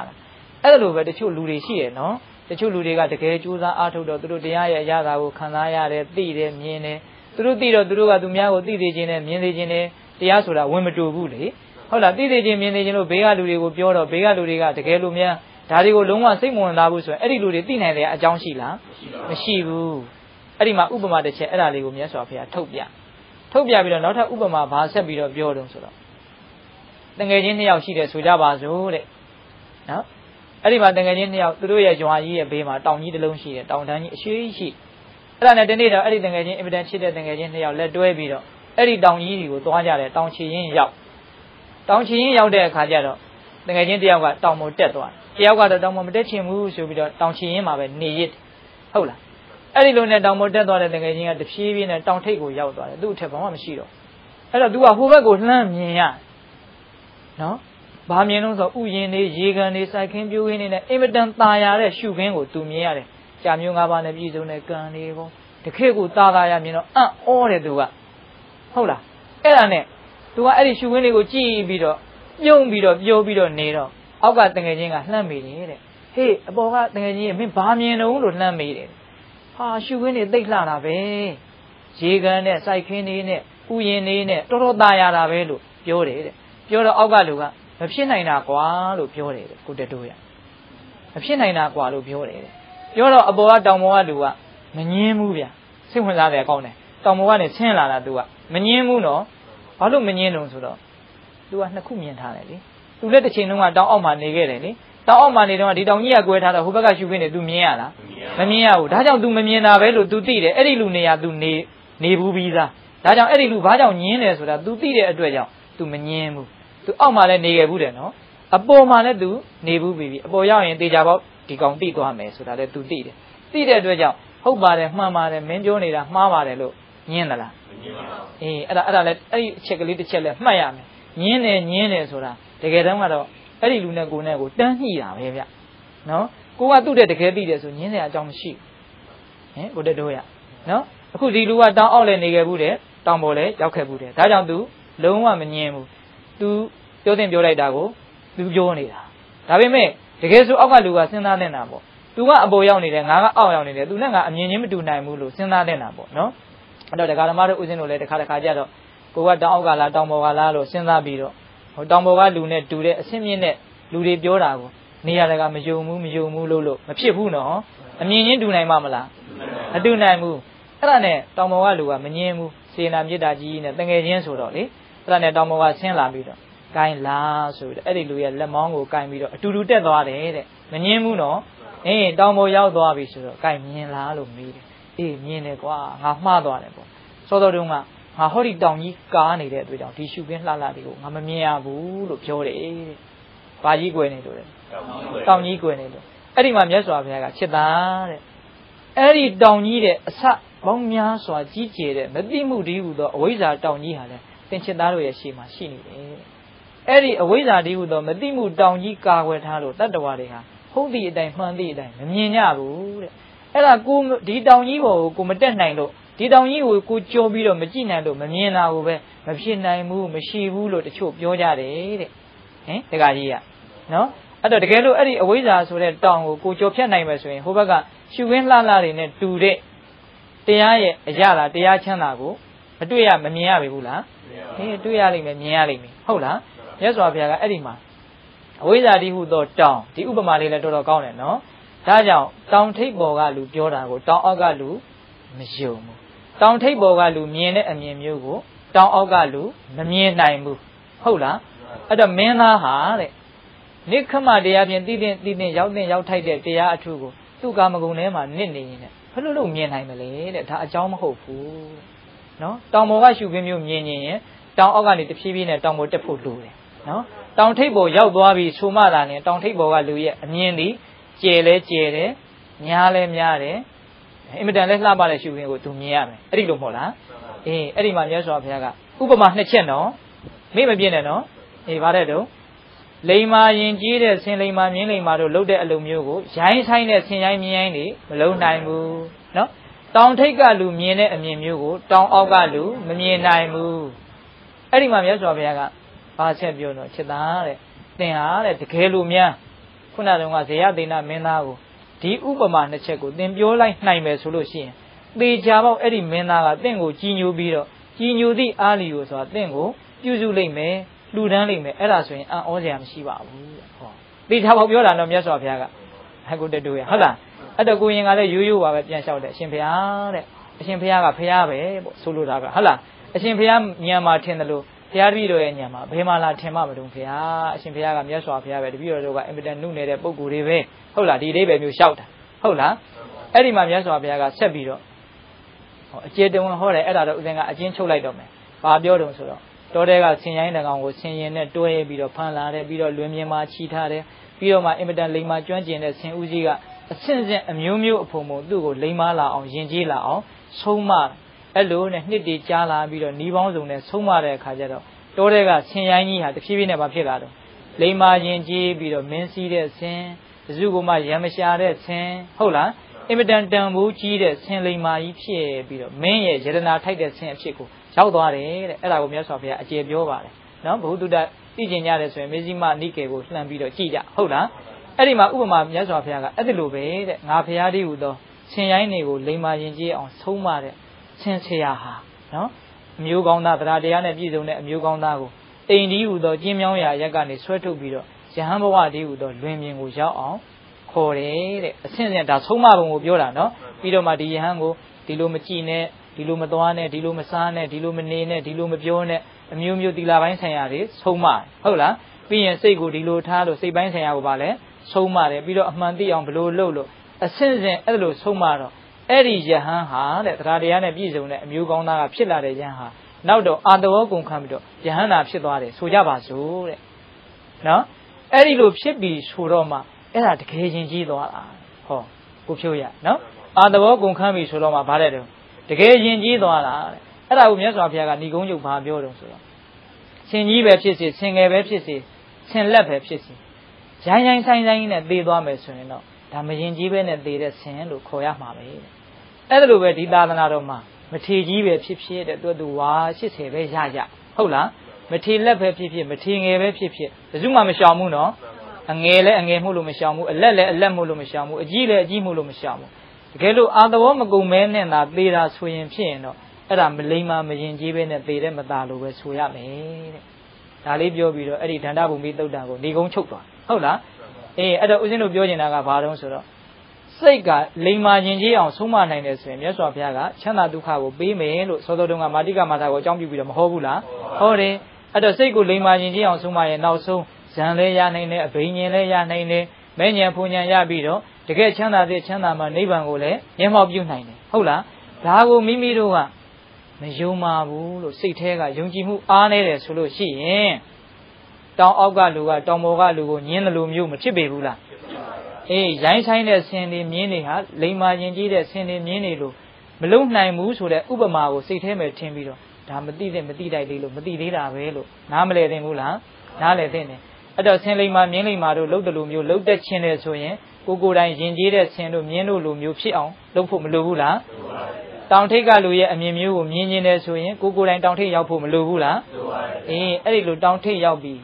အဲ့လိုပဲတချို့လူတွေရှိရနော်တချို့လူတွေကတကယ်ကြိုးစားအားထုတ်တော့သူတို့တရားရဲ့အရာသာကိုခံစားရတယ်သိတယ်မြင်တယ်သူတို့သိတော့သူတို့ကသူများကိုသိသိချင်းနဲ့မြင်သိချင်းနဲ့တရားဆိုတာဝင်မတူဘူးလေဟုတ်လားသိသိချင်းမြင်သိချင်းလို့ဘေးကလူတွေကိုပြောတော့ဘေးကလူတွေကတကယ်လို့များဒါတွေကိုလုံးဝစိတ်မဝင်စားဘူးဆိုရင်အဲ့ဒီလူတွေသိနိုင်တဲ့အကြောင်းရှိလားမရှိဘူးအဲ့ဒီမှာဥပမာတစ်ချက်အဲ့ဒါလေးကိုမြတ်စွာဘုရားထုတ်ပြထုတ်ပြပြီးတော့နောက်ထပ်ဥပမာဘာဆက်ပြီးတော့ပြောတော့ဆိုတော့ တငယ်ချင်းနှစ်ယောက်ရှိတယ်ဆိုကြပါစို့တဲ့နော်အဲ့ဒီမှာတငယ်ချင်းနှစ်ယောက်သူတို့ရဲ့ဂျွာကြီးရဲ့ဘေးမှာတောင်ကြီးတစ်လုံးရှိတယ်တောင်တန်းကြီးအရှိရှိအဲ့ဒါနဲ့ဒီနေ့တော့အဲ့ဒီတငယ်ချင်းအင်မတန်ချစ်တဲ့တငယ်ချင်းနှစ်ယောက်လက်တွဲပြီးတော့အဲ့ဒီတောင်ကြီးတွေကိုသွားကြတယ်တောင်ချီရင်ရောက်တောင်ချီရင်ရောက်တဲ့အခါကျတော့တငယ်ချင်းတယောက်ကတောင်ပေါ်တက်သွားတယ်တယောက်ကတော့တောင်ပေါ်မတက်ချင်ဘူးဆိုပြီးတော့တောင်ချီရင်မှာပဲနေရစ်ဟုတ်လားအဲ့ဒီလိုနဲ့တောင်ပေါ်တက်သွားတဲ့တငယ်ချင်းကတဖြည်းဖြည်းနဲ့တောင်ထိပ်ကိုရောက်သွားတယ်သူ့အထက်ဘာမှမရှိတော့အဲ့တော့ तू ကဟိုဘက်ကိုလှမ်းမြင်ရ နော်ဘာမြင်လို့ဆိုဥယင်တွေရေကန်တွေစိုက်ခင်းပြိုးခင်းတွေနဲ့အင်မတန်ตาရတဲ့ရှုခင်းကိုသူမြင်ရတယ်။ကြာမျိုး၅ပါးနဲ့ပြည်စုံတဲ့ကံတွေကောတခေတ်ကိုตาตาရမြင်တော့အံ့ဩတယ်သူကဟုတ်လားအဲ့ဒါနဲ့သူကအဲ့ဒီရှုခင်းတွေကိုကြည့်ပြီးတော့ပြုံးပြီးတော့ပြိုးပြီးတော့နေတော့အောက်ကတငယ်ချင်းကလှမ်းမိတယ်တဲ့ဟေးအပေါ်ကတငယ်ချင်းမင်းဘာမြင်တော့လို့လှမ်းမိတယ်ဟာရှုခင်းတွေတိတ်လှတာပဲရေကန်နဲ့စိုက်ခင်းတွေနဲ့ဥယင်တွေနဲ့တော်တော်ตาရတာပဲလို့ပြောတယ်တဲ့ ပြောတော့အောက်ကလူကမဖြစ်နိုင်တာကွာလို့ပြောတယ်တဲ့ကိုတတိုးရမဖြစ်နိုင်တာကွာလို့ပြောတယ်တဲ့ပြောတော့အပေါ်ကတောင်ပေါ်ကလူကမငင်းဘူးဗျစိတ်ဝင်စားတယ်ကောင်းတယ်တောင်ပေါ်ကနေဆင်းလာတာသူကမငင်းဘူးနော်ဘာလို့မငင်းတော့ဆိုတော့သူကနှစ်ခုမြင်ထားတယ်လေသူလည်းတစ်ချိန်လုံးကတောင်အောက်မှာနေခဲ့တယ်လေတောင်အောက်မှာနေတော့ဒီတောင်ကြီးကကွဲထားတော့ဟိုဘက်ကရှုခင်းနေ तू မြင်ရလားမမြင်ရဘူးဒါကြောင့် तू မမြင်တာပဲလို့ तू သိတယ်အဲ့ဒီလူနေရာ तू နေနေဘူးပြီးသားဒါကြောင့်အဲ့ဒီလူဘာကြောင့်ညင်းတယ်ဆိုတာ तू သိတဲ့အတွက်ကြောင့် तू မညင်းဘူး သူအောက်မှာလည်းနေခဲ့ဘူးတယ်နော်အပေါ်မှာလည်းသူနေဘူးပြီအပေါ်ရောက်ရင်တေချာပေါက်ဒီကောင်တိသွားမယ်ဆိုတာလည်းသူတိတယ်တိတဲ့အတွက်ကြောင့်ဟုတ်ပါတယ်မှန်ပါတယ်မင်းပြောနေတာမှားပါတယ်လို့ညင်းသလားညင်းပါဘူးအေးအဲ့ဒါအဲ့ဒါလည်းအဲ့ဒီအချက်ကလေးတစ်ချက်လည်းမှတ်ရမယ်ညင်းတယ်ညင်းတယ်ဆိုတာတကယ်တမ်းကတော့အဲ့ဒီလူနဲ့ကိုနဲ့ကိုတန်းညှိတာပဲဗျနော်ကိုကသူ့တဲ့တကယ်သိတယ်ဆိုညင်းစရာအကြောင်းမရှိဟင်ကိုတက်တော့ရနော်အခုဒီလူကတောင်းအောင်လည်းနေခဲ့ဘူးတဲ့တောင်းပေါ်လည်းရောက်ခဲ့ဘူးတဲ့ဒါကြောင့်သူလုံးဝမညင်းဘူး သူပြောသင်ပြောလိုက်တာကိုသူပြောနေတာဒါပေမဲ့တကယ်ဆိုအောက်ကလူကစဉ်းစားနေတာပေါ့သူကအပေါ်ရောက်နေတယ်ငါကအောက်ရောက်နေတယ်သူနဲ့ငါအမြင်ချင်းမတူနိုင်ဘူးလို့စဉ်းစားနေတာပေါ့နော်အဲ့တော့ဒကာဓမ္မတို့ဦးဇင်းတို့လည်းတစ်ခါတစ်ခါကြတော့ကိုကတောင်အောက်ကလားတောင်ပေါ်ကလားလို့စဉ်းစားပြီးတော့ဟိုတောင်ပေါ်ကလူနဲ့တူတဲ့အဆင့်မြင့်တဲ့လူတွေပြောတာကိုနေရာတကမယုံဘူးမယုံဘူးလို့လို့မဖြစ်ဘူးနော်အမြင်ချင်းတူနိုင်မှာမလားမတူနိုင်ဘူးအဲ့ဒါနဲ့တောင်ပေါ်ကလူကမငင်းဘူးစေနာမြစ်တာကြီးနဲ့တငယ်ချင်းဆိုတော့လေ အဲ့ဒါနဲ့တောင်ပေါ်ကဆင်းလာပြီးတော့ဂိုင်းလာဆိုပြီးတော့အဲ့ဒီလူရဲ့လက်မောင်းကိုဂိုင်းပြီးတော့အတူတူတက်သွားတယ်တဲ့မငင်းဘူးနော်အေးတောင်ပေါ်ရောက်သွားပြီဆိုတော့ဂိုင်းမြင်လားလို့မေးတယ်အေးမြင်တယ်ကွာငါမှားသွားတယ်ပေါ့စောစောတုန်းကငါဟောဒီတောင်ကြီးကားနေတဲ့အတွက်ကြောင့်ဒီရှုခင်းလှလှတွေကိုငါမမြင်ရဘူးလို့ပြောတယ်တဲ့။ဘာကြီးကွယ်နေလို့လဲ။တောင်ကြီးကွယ်နေလို့အဲ့ဒီမှာမြတ်စွာဘုရားကချစ်သားတဲ့။အဲ့ဒီတောင်ကြီးတဲ့အစပေါင်းများစွာကြီးကျယ်တဲ့မသိမှုတည်းဟူသောအဝိဇ္ဇာတောင်ကြီးဟာလည်း သင်ချစ်သားတို့ရဲ့ရှေ့မှာရှိနေတယ်။အဲ့ဒီအဝိဇ္ဇာတည်းဟူသောမသိမှုတောင်ကြီးကာကွယ်ထားလို့တတ္တဝါတွေဟာဟုတ်သည့်အတိုင်းမှန်သည့်အတိုင်းမမြင်ကြဘူးတဲ့။အဲ့ဒါကိုဒီတောင်ကြီးပေါ်ကိုကိုမတက်နိုင်လို့ဒီတောင်ကြီးကိုကိုကြောပြီးတော့မကြည့်နိုင်လို့မမြင်တာကိုပဲမဖြစ်နိုင်ဘူးမရှိဘူးလို့တချို့ပြောကြတယ်တဲ့ဟင်တခါကြီးကနော်အဲ့တော့တကယ်လို့အဲ့ဒီအဝိဇ္ဇာဆိုတဲ့တောင်ကိုကိုကြောဖြတ်နိုင်မယ်ဆိုရင်ဟိုဘက်ကရှုခင်းလှလှတွေနဲ့တူတဲ့တရားရဲ့အရာလားတရားချမ်းသာကိုမတွေ့ရမမြင်ရပြီဘူးလား ဟင်းတွေ့ရလိမ့်မယ်မြင်ရလိမ့်မယ်ဟုတ်လားမြတ်စွာဘုရားကအဲ့ဒီမှာအဝိဇ္ဇာတိဟုသောတောင်ဒီဥပမာလေးလည်းတော်တော်ကောင်းတယ်နော်ဒါကြောင့်တောင်ထိပ်ပေါ်ကလူပြောတာကိုတောင်အောက်ကလူမယုံဘူးတောင်ထိပ်ပေါ်ကလူမြင်တဲ့အမြင်မျိုးကိုတောင်အောက်ကလူမမြင်နိုင်ဘူးဟုတ်လားအဲ့တော့မင်းသားဟာတဲ့နိခမတရားဖြင့်တည်တင်တည်တင်ရောက်တင်ရောက်ထိုက်တဲ့တရားအထုကိုသူ့ကာမဂုဏ်ထဲမှာနစ်နေရင်ဘယ်လိုလုပ်မြင်နိုင်မလဲတဲ့ဒါအကြောင်းမဟုတ်ဘူး နော်တောင်ပေါ်ကရှုခင်းမျိုးမြင်ရင်တောင်အောက်ကနေတဖြည်းဖြည်းနဲ့တောင်ပေါ်တက်ဖို့လိုတယ်နော်တောင်ထိပ်ပေါ်ရောက်သွားပြီဆိုမှသာနဲ့တောင်ထိပ်ပေါ်ကလူရဲ့အမြင်ဒီကျယ်လဲကျယ်တယ်များလဲများတယ်အင်မတန်လဲလှပတဲ့ရှုခင်းကိုသူမြင်ရမယ်အဲ့ဒီလိုမဟုတ်လားအေးအဲ့ဒီမှာမြတ်စွာဘုရားကဥပမာနှစ်ချက်နော်မေ့မပြည့်နဲ့နော်အေးဗါတဲ့တော့လိမ္မာရင်ကြီးတဲ့ဆင်လိမ္မာမြင်းလိမ္မာတို့လှုပ်တဲ့အလုပ်မျိုးကိုရိုင်းဆိုင်တဲ့ဆင်ရိုင်းမြင်းရိုင်းတွေမလုံနိုင်ဘူးနော် တောင်ထိပ်ကလူမြင်တဲ့အမြင်မျိုးကိုတောင်အောက်ကလူမမြင်နိုင်ဘူးအဲ့ဒီမှာမြတ်စွာဘုရားကဘာချက်ပြောတော့ချက်သားတဲ့သင်ဟာတဲ့တကယ်လို့များခုနတုန်းကဇေယသေနမင်းသားကိုဒီဥပမာနှစ်ချက်ကိုသင်ပြောလိုက်နိုင်မယ်ဆိုလို့ရှိရင်သေချာပေါက်အဲ့ဒီမင်းသားကသင်ကိုကြီးညိုပြီးတော့ကြီးညိုသည့်အားလီကိုဆိုတာသင်ကိုပြုစုလိုက်မယ်လှူဒန်းလိုက်မယ်အဲ့ဒါဆိုရင်အံ့ဩစရာမရှိပါဘူးဟောသေချာပေါက်ပြောတာတော့မြတ်စွာဘုရားကဟဲ့ကိုတတူရဟုတ်လား အဲ့တော့ကိုရင်ကလည်းရိုးရိုးပါပဲပြန်လျှောက်တယ်အရှင်ဘုရားတဲ့အရှင်ဘုရားကဘုရားပဲပေါ့ဆိုလိုတာကဟုတ်လားအရှင်ဘုရားညံမှာထင်တယ်လို့ဘုရားတပည့်တော်ရဲ့ညံမှာဘယ်မှာလာထင်မှမတုံဘုရားအရှင်ဘုရားကမြတ်စွာဘုရားပဲတပည့်တော်တို့ကအင်မတန်နှုတ်နေတဲ့ပုံကိုယ်တွေပဲဟုတ်လားဒီအိဗယ်မျိုးလျှောက်တာဟုတ်လားအဲ့ဒီမှာမြတ်စွာဘုရားကဆက်ပြီးတော့ဟောအကျေတုံဟောတယ်အဲ့ဒါတော့ဥစဉ်ကအချင်းချုပ်လိုက်တော့မယ်ဘာပြောတုံဆိုတော့တောတဲကဆင်ရိုင်းတကောင်ကိုဆင်ရင်နဲ့တွဲပြီးတော့ဖန်လာတယ်ပြီးတော့လွင်မြင်မှာချီထားတယ်ပြီးတော့မှအင်မတန်လိမ္မာကျွမ်းကျင်တဲ့ဆင်ဦးကြီးက အဆင့်ဆင့်အမျိုးမျိုးအဖုံဖုံသူ့ကိုလိမ္မာလာအောင်ယဉ်ကျေးလာအောင်ဆုံးမအဲ့လိုနဲ့နှစ်တည်ကြားလာပြီးတော့နှီးပေါင်းစုံနဲ့ဆုံးမတဲ့အခါကျတော့တောတဲကဆင်ရိုင်းကြီးဟာတဖြည်းဖြည်းနဲ့မဖြစ်လာတော့လိမ္မာယဉ်ကျေးပြီးတော့မင်းစည်းတဲ့ဆင်တစုကမှရံမရှာတဲ့ဆင်ဟုတ်လားအင်မတန်တန်ဖိုးကြီးတဲ့ဆင်လိမ္မာကြီးဖြစ်ပြီးတော့မင်းရဲ့ယရနာထိုက်တဲ့ဆင်အဖြစ်ကိုရောက်သွားတယ်တဲ့အဲ့ဒါကိုမြတ်စွာဘုရားအကျေပြောပါတယ်နော်ဘုဟုတ္တသိကျင်ကြတယ်ဆိုရင်မေဇိမနိကေကိုလှမ်းပြီးတော့ကြည့်ကြဟုတ်လား အဲ့ဒီမှာဥပမာမြတ်စွာဘုရားကအဲ့ဒီလိုပဲတဲ့ငါဘုရားတည်းဟူသောဆင်ရိုင်းတွေကိုလိမ္မာရင်ကြီးအောင်ဆုံးမတဲ့ဆင်ဆရာဟာနော်အမျိုးကောင်းသားတရားတရားနဲ့ပြည့်စုံတဲ့အမျိုးကောင်းသားကိုအိမ်ဒီဟူသောကျင်းမြောင်းရာရက်ကနေဆွဲထုတ်ပြီးတော့ယဟန်ဘဝတည်းဟူသောလွင်မြင်ကိုရောက်အောင်ခေါ်တယ်တဲ့အဆင့်ဆင့်ဒါဆုံးမပုံကိုပြောတာနော်ပြီးတော့မှဒီယဟန်ကိုဒီလိုမကြည့်နဲ့ဒီလိုမသွားနဲ့ဒီလိုမစားနဲ့ဒီလိုမနေနဲ့ဒီလိုမပြောနဲ့အမျိုးမျိုးတီလာပိုင်းဆိုင်ရာတွေဆုံးမဟုတ်လားပြီးရင်စိတ်ကိုဒီလိုထားလို့စိတ်ပိုင်းဆိုင်ရာကိုပါလဲ ဆုံးမတယ်ပြီးတော့အမှန်သိအောင်ဘလို့လုပ်လို့အဆင့်ဆင့်အဲ့လိုဆုံးမတော့အဲ့ဒီယဟန်ဟာတဲ့တရားတရားနဲ့ပြည့်စုံတဲ့အမျိုးကောင်းသားကဖြစ်လာတဲ့ယဟန်ဟာနောက်တော့အာတဝကုန်ခံပြီးတော့ယဟန်နာဖြစ်သွားတယ်ဆိုကြပါစို့တဲ့နော်အဲ့ဒီလိုဖြစ်ပြီးဆိုတော့မှအဲ့ဒါတကယ်ချင်းကြီးသွားတာဟောကိုဖြိုးရနော်အာတဝကုန်ခံပြီးဆိုတော့မှဗါတဲ့တော့တကယ်ရင်ကြီးသွားတာတဲ့အဲ့ဒါကိုမြတ်စွာဘုရားကဏီကုန်းကျုပ်ဘာပြောတော့ဆိုတော့ဆင်ကြီးပဲဖြစ်စေဆင်ငယ်ပဲဖြစ်စေဆင်လက်ပဲဖြစ်စေ ရိုင်းရိုင်းဆိုင်ဆိုင်နဲ့သေသွားမယ်ဆိုရင်တော့ဒါမရင်ကြီးပဲနဲ့သေတဲ့ဆင်လို့ခေါ်ရမှာပဲတဲ့အဲ့ဒါလိုပဲဒီသာသနာတော်မှာမထေကြီးပဲဖြစ်ဖြစ်တဲ့သူသူဝါ80ပဲရရဟုတ်လားမထေလက်ပဲဖြစ်ဖြစ်မထေငယ်ပဲဖြစ်ဖြစ်ဘယ်သူမှမရှောင်ဘူးနော်အငယ်လည်းအငယ်မှုလို့မရှောင်ဘူးအလက်လည်းအလက်မှုလို့မရှောင်ဘူးအကြီးလည်းအကြီးမှုလို့မရှောင်ဘူးတကယ်လို့အာသဘောမကုံမဲနဲ့သာသေတာဆိုရင်ဖြစ်ရင်တော့အဲ့ဒါမလိမ္မာမရင်ကြီးပဲနဲ့သေတဲ့မသားလို့ပဲဆိုရမယ်တဲ့ဒါလေးပြောပြီးတော့အဲ့ဒီဒန္တဘုံမိသုတ်တာကိုနေကုန်းချုပ်သွား ဟုတ်လားအေးအဲ့တော့ဦးဇင်းတို့ပြောနေတာကဘာတုံးဆိုတော့စိတ်ကလိမ္မာရင်ကြီးအောင်ဆုံးမနိုင်တယ်ဆိုရင်မြတ်စွာဘုရားကချမ်းသာဒုက္ခကိုပေးမယ်လို့သောတော်တုံးကမာတိကမာတာကိုအကြောင်းပြုပြီးတော့မဟုတ်ဘူးလားဟောတယ်အဲ့တော့စိတ်ကိုလိမ္မာရင်ကြီးအောင်ဆုံးမရင်နောက်ဆုံးဇံလဲရနိုင်တယ်အဘိညာဉ်လဲရနိုင်တယ်မဲ့ညာဖူညာရပြီးတော့တကယ်ချမ်းသာတဲ့ချမ်းသာမှနိဗ္ဗာန်ကိုလည်းမျက်မှောက်ပြုနိုင်တယ်ဟုတ်လားဒါကိုမိမိတို့ကမယုံပါဘူးလို့စိတ်ထဲကယုံကြည်မှုအားနေတယ်ဆိုလို့ရှိရင် တောင်အောက်ကလူကတောင်ပေါ်ကလူကိုညင်းတယ်လို့မျိုးမဖြစ်ပေဘူးလားအေးရိုင်းဆိုင်တဲ့ဆင်တွေမြင်းတွေဟာလိမ္မာရင်ကြီးတဲ့ဆင်တွေမြင်းတွေလို့မလုံနိုင်ဘူးဆိုတဲ့ဥပမာကိုစိတ်ထဲမှာထင်ပြီးတော့ဒါမသိတဲ့မသိတိုက်လေးလို့မသိသေးတာပဲလို့နားမလဲသင်ဘူးလားနားလဲသင်တယ်အဲ့တော့ဆင်လိမ္မာမြင်းလိမ္မာတို့လှုပ်တယ်လို့မျိုးလှုပ်တဲ့ချင်းတယ်ဆိုရင်ကိုကိုတိုင်ယဉ်ကျေးတဲ့ဆင်တို့မြင်းတို့လိုမျိုးဖြစ်အောင်လုပ်ဖို့မလိုဘူးလားတောင်ထိပ်ကလူရဲ့အမြင်မျိုးကိုမြင်နေတယ်ဆိုရင်ကိုကိုတိုင်တောင်ထိပ်ရောက်ဖို့မလိုဘူးလားအေးအဲ့ဒီလိုတောင်ထိပ်ရောက်ပြီး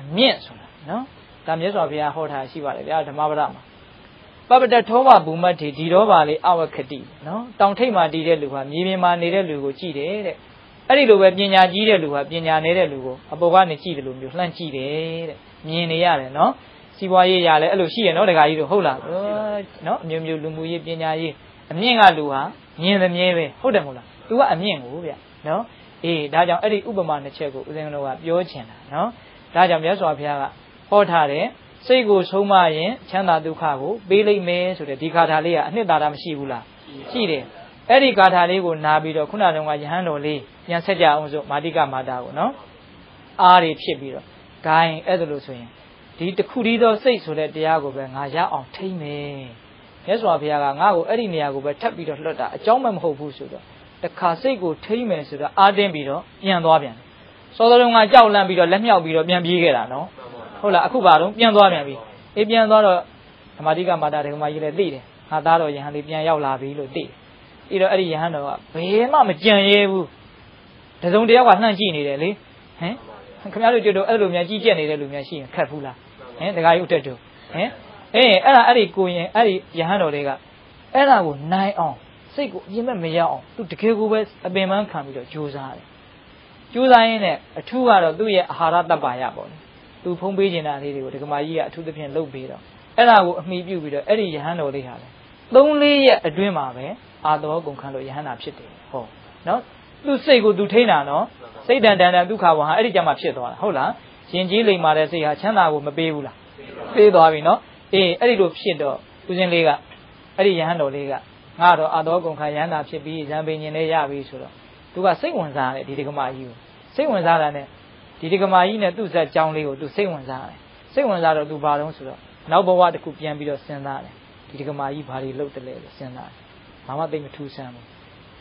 အမြင့်ဆိုတာနော်ဒါမြတ်စွာဘုရားဟောထားရှိပါတယ်ဗျာဓမ္မပဒမှာပပတထောဘဘူမတ်ထေဒီတော့ပါလေအဝခတိနော်တောင်ထိပ်မှာတည်တဲ့လူဟာမြေပြင်မှာနေတဲ့လူကိုကြည့်တယ်တဲ့အဲ့ဒီလိုပဲပညာကြီးတဲ့လူဟာပညာနေတဲ့လူကိုအပေါ်ကနေကြည့်တယ်လို့မျိုးလှမ်းကြည့်တယ်တဲ့မြင်နေရတယ်နော်စီးပွားရေးရလဲအဲ့လိုရှိရနော်တခါကြီးတို့ဟုတ်လားနော်အမျိုးမျိုးလူမှုရေးပညာရေးအမြင့်ကလူဟာမြင်သမြဲပဲဟုတ်တယ်မဟုတ်လားသူကအမြင့်ကိုဗျနော်အေးဒါကြောင့်အဲ့ဒီဥပမာနှစ်ချက်ကိုဦးဇင်းတို့ကပြောချင်တာနော် ဒါကြောင့်မြတ်စွာဘုရားကဟောထားတယ်စိတ်ကိုဆုံးမရင်ချမ်းသာဒုက္ခကိုပေးလိုက်မယ်ဆိုတဲ့ဒီခါထာလေးကအနှစ်သာရမရှိဘူးလားရှိတယ်အဲ့ဒီဂါထာလေးကိုနားပြီးတော့ခုနတုန်းကယဟန်တော်လေးပြန်ဆက်ကြအောင်ဆိုမာတိကမာတာကိုနော်အားတွေဖြစ်ပြီးတော့ဂိုင်းအဲ့ဒါလို့ဆိုရင်ဒီတခုတည်းသောစိတ်ဆိုတဲ့တရားကိုပဲငါရအောင်ထိမ့်မယ်မြတ်စွာဘုရားကငါ့ကိုအဲ့ဒီနေရာကိုပဲထပ်ပြီးတော့လွတ်တာအကြောင်းမမဟုတ်ဘူးဆိုတော့တခါစိတ်ကိုထိမ့်မယ်ဆိုတော့အာတင်းပြီးတော့ပြန်သွားပြန်တယ် စောစောတုန်းကကြောက်လန့်ပြီးတော့လက်မြောက်ပြီးတော့ပြန်ပြေးခဲ့တာနော်ဟုတ်လားအခုပါတော့ပြန်သွားပြန်ပြီအေးပြန်သွားတော့ဓမ္မတိကမာတာဓမ္မကြီးလည်းသိတယ်ငါသားတော်ယဟန်လေးပြန်ရောက်လာပြီလို့သိတယ်ပြီးတော့အဲ့ဒီယဟန်တော်ကဘယ်မှမကြံရဲဘူးတစုံတယောက်ကလှမ်းကြည့်နေတယ်လေဟမ်ခင်ဗျားတို့ကြွတော့အဲ့လိုများကြီးကျက်နေတဲ့လူများရှိရင်ခက်ဘူးလားဟင်တခါကြီးဥတက်တို့ဟင်အေးအဲ့ဒါအဲ့ဒီကိုရင်အဲ့ဒီယဟန်တော်တွေကအဲ့ဒါကိုနိုင်အောင်စိတ်ကိုအရင်မဲ့မရအောင်သူတကယ်ကိုပဲအပင်ပန်းခံပြီးတော့ကြိုးစားတယ် ကြိုးစားရင်းနဲ့အထူးကတော့သူ့ရဲ့အာဟာရတပ်ပါရပေါ့လေသူဖုံးပေးနေတာလေးတွေကိုဒကမာကြီးကအထူးသဖြင့်လုပ်ပေးတော့အဲ့ဒါကိုအမိပြုပြီးတော့အဲ့ဒီယဟန်တော်လေးဟာလေ၃၄ရက်အတွင်းမှာပဲအာသောကုန်ခံလို့ယဟန်နာဖြစ်တယ်ဟောနော်သူစိတ်ကိုသူထိန်းတာနော်စိတ်တန်တန်တန်ဒုက္ခဝဟာအဲ့ဒီကြမှာဖြစ်သွားတာဟုတ်လားရင်ကြီးလိမ်မာတဲ့စိတ်ဟာချမ်းသာကိုမပေးဘူးလားပေးသွားပြီနော်အေးအဲ့ဒီလိုဖြစ်တော့ဦးဇင်းလေးကအဲ့ဒီယဟန်တော်လေးကငါတော့အာသောကုန်ခံယဟန်နာဖြစ်ပြီးဇံပင်ញင်လေးရပြီဆိုတော့ သူကစိတ်ဝင်စားတယ်ဒီဒကမာကြီးကိုစိတ်ဝင်စားတာနဲ့ဒီဒကမာကြီးနဲ့သူ့ဇက်ကြောင်းလေးကိုသူစိတ်ဝင်စားတယ်စိတ်ဝင်စားတော့သူဘာလို့ဆိုတော့နောက်ဘဝတစ်ခုပြန်ပြီးတော့စဉ်းစားတယ်ဒီဒကမာကြီးဘာတွေလုပ်တယ်လဲလို့စဉ်းစားတယ်ဘာမှသိမထူးဆန်းဘူး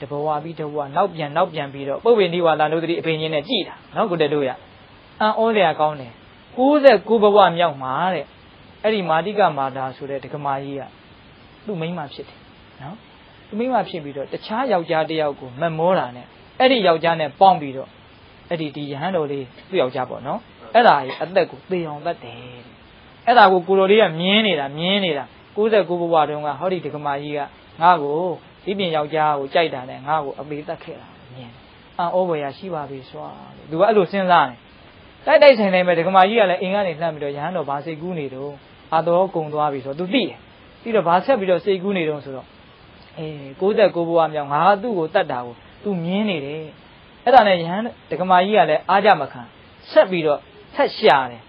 တဘဝပြီးတဘဝနောက်ပြန်နောက်ပြန်ပြီးတော့ပုပ်ပင်ဒီဝါလာလို့တိအဖေချင်းနဲ့ကြည်တာနော်ကိုတက်တို့ရအံ့ဩစရာကောင်းတယ်69ဘဝမြောက်မှာတဲ့အဲ့ဒီမာတိကမာတာဆိုတဲ့ဒကမာကြီးကသူ့မိန်းမဖြစ်တယ်နော်သူ့မိန်းမဖြစ်ပြီးတော့တခြားယောက်ျားတစ်ယောက်ကိုမမောတာနဲ့ အဲ့ဒီယောက်ျားနဲ့ပေါင်းပြီးတော့အဲ့ဒီဒီယဟန်တော်လေးသူ့ယောက်ျားပေါ့နော်အဲ့ဒါကြီးအသက်ကိုသေအောင်တတ်တယ်အဲ့ဒါကိုကိုလိုလေးကမြင်းနေတာမြင်းနေတာ69ဘဝတုန်းကဟောဒီဒကမာကြီးကငါ့ကိုဒီပြင်ယောက်ျားကိုကြိုက်တာနဲ့ငါ့ကိုအပေတက်ခဲ့တာမြင်အံ့ဩဖွယ်ရရှိပါပြီစွာသူကအဲ့လိုစဉ်းစားနေတိုက်တိုက်ဆိုင်နိုင်မဲ့ဒကမာကြီးကလည်းအင်ကနေလှမ်းပြီးတော့ရဟန်းတော်ဘာစိတ်ကူးနေတော့အာတော်ကုံသွားပြီဆိုတော့ तू သိတယ်ပြီးတော့ဘာဆက်ပြီးတော့စိတ်ကူးနေတော့ဆိုတော့အေး69ဘဝမြောက်ငါသူ့ကိုတတ်တာကို तू မြင်နေတယ်အဲ့ဒါနဲ့ယဟန်ဒကမာကြီးကလည်းအားကြမခံဆက်ပြီးတော့ဆက်ရှာတယ်